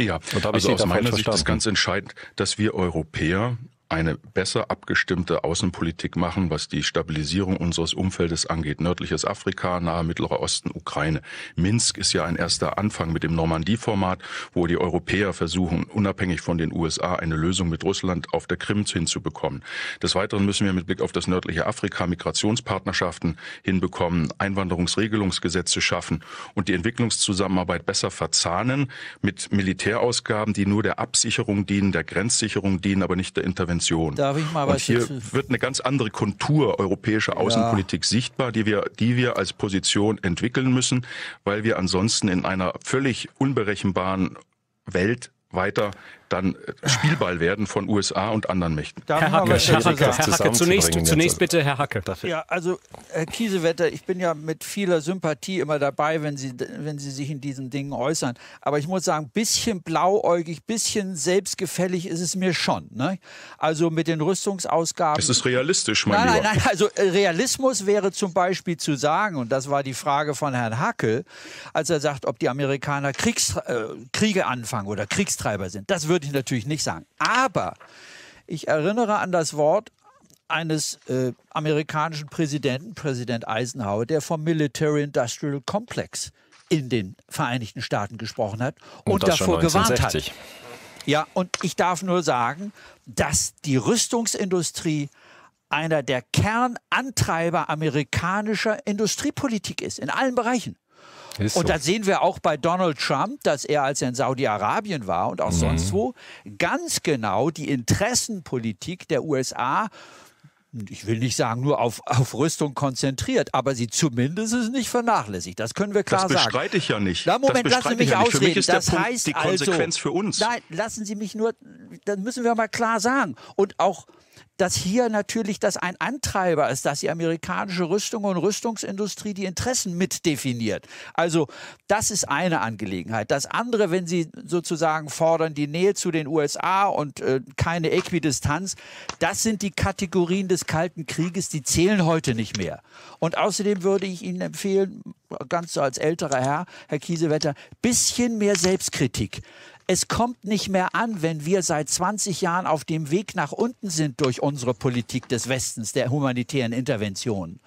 Ja, also aus meiner Sicht ist ganz entscheidend, dass wir Europäer eine besser abgestimmte Außenpolitik machen, was die Stabilisierung unseres Umfeldes angeht. Nördliches Afrika, nahe Mittlerer Osten, Ukraine. Minsk ist ja ein erster Anfang mit dem Normandie-Format, wo die Europäer versuchen, unabhängig von den USA eine Lösung mit Russland auf der Krim hinzubekommen. Des Weiteren müssen wir mit Blick auf das nördliche Afrika Migrationspartnerschaften hinbekommen, Einwanderungsregelungsgesetze schaffen und die Entwicklungszusammenarbeit besser verzahnen mit Militärausgaben, die nur der Absicherung dienen, der Grenzsicherung dienen, aber nicht der Intervention Intervention. Darf ich mal Und was hier dazu- wird eine ganz andere Kontur europäischer Außenpolitik sichtbar, die wir, die wir als Position entwickeln müssen, weil wir ansonsten in einer völlig unberechenbaren Welt weiter dann äh, Spielball werden von USA und anderen Mächten. Herr Hacke, Herr Hacke? Herr Hacke zunächst, zunächst bitte Herr Hacke. Ja, also Herr Kiesewetter, ich bin ja mit vieler Sympathie immer dabei, wenn Sie, wenn Sie sich in diesen Dingen äußern. Aber ich muss sagen, bisschen blauäugig, bisschen selbstgefällig ist es mir schon. Ne? Also mit den Rüstungsausgaben. Es ist realistisch, mein Nein, Lieber. nein, nein. Also äh, Realismus wäre zum Beispiel zu sagen, und das war die Frage von Herrn Hackel, als er sagt, ob die Amerikaner Kriegs, äh, Kriege anfangen oder Kriegstreiber sind. Das würde ich natürlich nicht sagen. Aber ich erinnere an das Wort eines äh, amerikanischen Präsidenten, Präsident Eisenhower, der vom Military Industrial Complex in den Vereinigten Staaten gesprochen hat und, Und davor gewarnt hat. 1960. Ja, und ich darf nur sagen, dass die Rüstungsindustrie einer der Kernantreiber amerikanischer Industriepolitik ist, in allen Bereichen. Ist Und so. das sehen wir auch bei Donald Trump, dass er, als er in Saudi-Arabien war und auch Mhm. sonst wo, ganz genau die Interessenpolitik der USA ich will nicht sagen, nur auf, auf Rüstung konzentriert, aber sie zumindest nicht vernachlässigt. Das können wir klar Das sagen. bestreite ich ja nicht. Na, Moment, das lassen Sie mich ich ja ausreden. mich ist der das Punkt heißt die Konsequenz also, für uns. Nein, lassen Sie mich nur, dann müssen wir mal klar sagen. Und auch, dass hier natürlich das ein Antreiber ist, dass die amerikanische Rüstung und Rüstungsindustrie die Interessen mitdefiniert. Also das ist eine Angelegenheit. Das andere, wenn Sie sozusagen fordern, die Nähe zu den USA und äh, keine Äquidistanz, das sind die Kategorien des Kalten Krieges, die zählen heute nicht mehr. Und außerdem würde ich Ihnen empfehlen, ganz so als älterer Herr, Herr Kiesewetter, bisschen mehr Selbstkritik. Es kommt nicht mehr an, wenn wir seit 20 Jahren auf dem Weg nach unten sind durch unsere Politik des Westens, der humanitären Interventionen.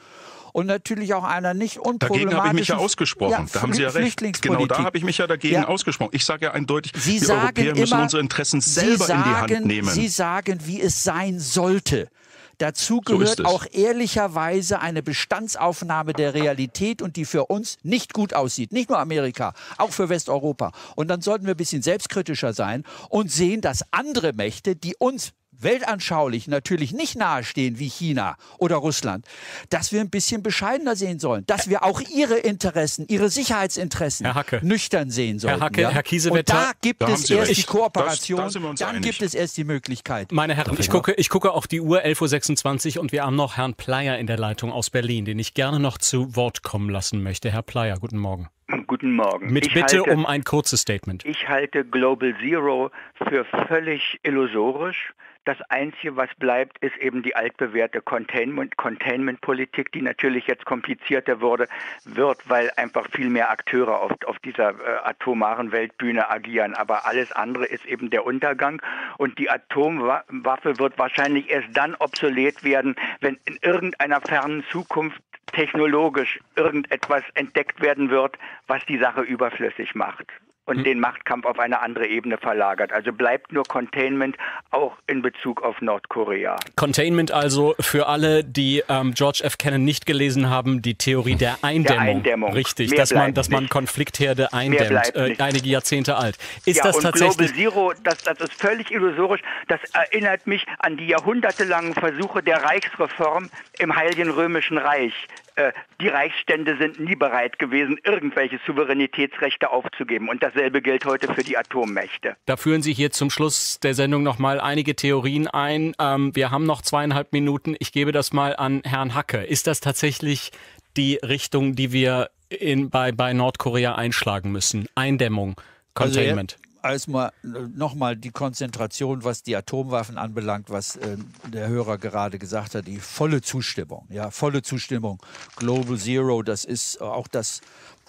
Und natürlich auch einer nicht unproblematischen... Dagegen habe ich mich ja ausgesprochen. Ja, da haben Sie ja recht. Genau, da habe ich mich ja dagegen Ja. ausgesprochen. Ich sage ja eindeutig, Sie wir sagen Europäer müssen immer, unsere Interessen selber sagen, in die Hand nehmen. Sie sagen, wie es sein sollte. Dazu So gehört es. auch ehrlicherweise eine Bestandsaufnahme der Realität und die für uns nicht gut aussieht. Nicht nur Amerika, auch für Westeuropa. Und dann sollten wir ein bisschen selbstkritischer sein und sehen, dass andere Mächte, die uns weltanschaulich natürlich nicht nahestehen wie China oder Russland, dass wir ein bisschen bescheidener sehen sollen, dass wir auch ihre Interessen, ihre Sicherheitsinteressen Herr Hacke. nüchtern sehen sollten. Hacke, ja? Herr Kiesewetter- Und da gibt Da es erst recht. die Kooperation, Das- da dann einig. gibt es erst die Möglichkeit. Meine Herren, ich gucke, ich gucke auf die Uhr, 11.26 Uhr und wir haben noch Herrn Pleier in der Leitung aus Berlin, den ich gerne noch zu Wort kommen lassen möchte. Herr Pleier, guten Morgen. Guten Morgen. Mit ich Bitte halte, um ein kurzes Statement. Ich halte Global Zero für völlig illusorisch. Das Einzige, was bleibt, ist eben die altbewährte Containment- Containment-Politik, die natürlich jetzt komplizierter wurde, wird, weil einfach viel mehr Akteure auf, auf dieser äh, atomaren Weltbühne agieren. Aber alles andere ist eben der Untergang. Und die Atomwaffe wird wahrscheinlich erst dann obsolet werden, wenn in irgendeiner fernen Zukunft technologisch irgendetwas entdeckt werden wird, was die Sache überflüssig macht. Und hm. den Machtkampf auf eine andere Ebene verlagert. Also bleibt nur Containment auch in Bezug auf Nordkorea. Containment also für alle, die ähm, George F. Kennan nicht gelesen haben, die Theorie der Eindämmung. Der Eindämmung. Richtig, dass man, dass man Konfliktherde eindämmt, äh, einige Jahrzehnte alt. Ist ja, das und tatsächlich? Global Zero, das, das ist völlig illusorisch. Das erinnert mich an die jahrhundertelangen Versuche der Reichsreform im Heiligen Römischen Reich. Äh, die Reichsstände sind nie bereit gewesen, irgendwelche Souveränitätsrechte aufzugeben. Und dasselbe gilt heute für die Atommächte. Da führen Sie hier zum Schluss der Sendung noch mal einige Theorien ein. Ähm, wir haben noch zweieinhalb Minuten. Ich gebe das mal an Herrn Hacke. Ist das tatsächlich die Richtung, die wir in, bei, bei Nordkorea einschlagen müssen? Eindämmung, Containment. Also erstmal nochmal die Konzentration, was die Atomwaffen anbelangt, was äh, der Hörer gerade gesagt hat, die volle Zustimmung, ja, volle Zustimmung. Global Zero, das ist auch das,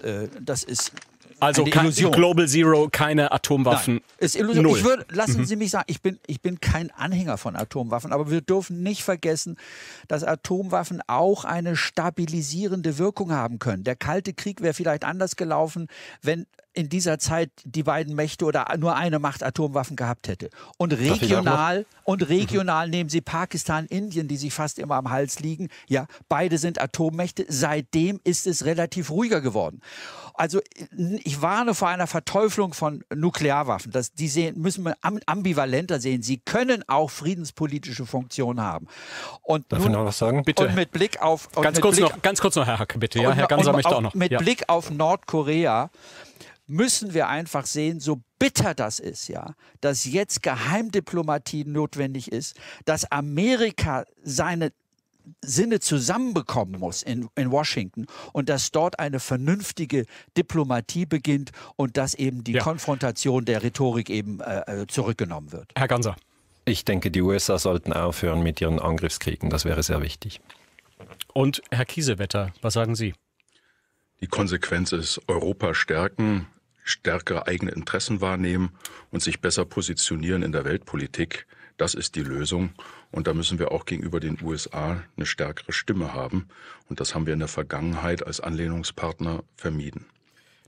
äh, das ist also kein, Global Zero, keine Atomwaffen. Nein, ist Illusion. Null. Ich würde, lassen mhm. Sie mich sagen, ich bin, ich bin kein Anhänger von Atomwaffen, aber wir dürfen nicht vergessen, dass Atomwaffen auch eine stabilisierende Wirkung haben können. Der Kalte Krieg wäre vielleicht anders gelaufen, wenn in dieser Zeit die beiden Mächte oder nur eine Macht Atomwaffen gehabt hätte. Und regional, und mhm. regional mhm. nehmen Sie Pakistan, Indien, die sich fast immer am Hals liegen. Ja, beide sind Atommächte. Seitdem ist es relativ ruhiger geworden. Also ich warne vor einer Verteuflung von Nuklearwaffen. Das, die sehen, müssen wir ambivalenter sehen. Sie können auch friedenspolitische Funktionen haben. Und Darf nun, ich noch was sagen? Bitte. Und mit Blick auf... Ganz kurz, Blick, noch, ganz kurz noch, Herr Hack, bitte. Ja, Herr Ganser möchte auch noch. Mit ja. Blick auf Nordkorea müssen wir einfach sehen, so bitter das ist, ja, dass jetzt Geheimdiplomatie notwendig ist, dass Amerika seine Sinne zusammenbekommen muss in, in Washington und dass dort eine vernünftige Diplomatie beginnt und dass eben die ja. Konfrontation der Rhetorik eben äh, äh, zurückgenommen wird. Herr Ganser. Ich denke, die USA sollten aufhören mit ihren Angriffskriegen. Das wäre sehr wichtig. Und Herr Kiesewetter, was sagen Sie? Die Konsequenz ist Europa stärken, stärkere eigene Interessen wahrnehmen und sich besser positionieren in der Weltpolitik. Das ist die Lösung. Und da müssen wir auch gegenüber den USA eine stärkere Stimme haben. Und das haben wir in der Vergangenheit als Anlehnungspartner vermieden.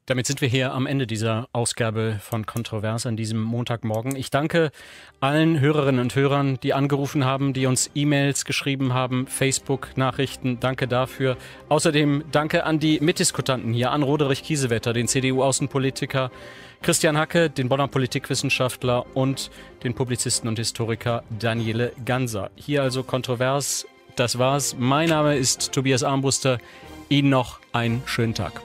Damit sind wir hier am Ende dieser Ausgabe von Kontrovers an diesem Montagmorgen. Ich danke allen Hörerinnen und Hörern, die angerufen haben, die uns E-Mails geschrieben haben, Facebook-Nachrichten. Danke dafür. Außerdem danke an die Mitdiskutanten hier, an Roderich Kiesewetter, den CDU-Außenpolitiker, Christian Hacke, den Bonner Politikwissenschaftler und den Publizisten und Historiker Daniele Ganser. Hier also Kontrovers. Das war's. Mein Name ist Tobias Armbruster. Ihnen noch einen schönen Tag.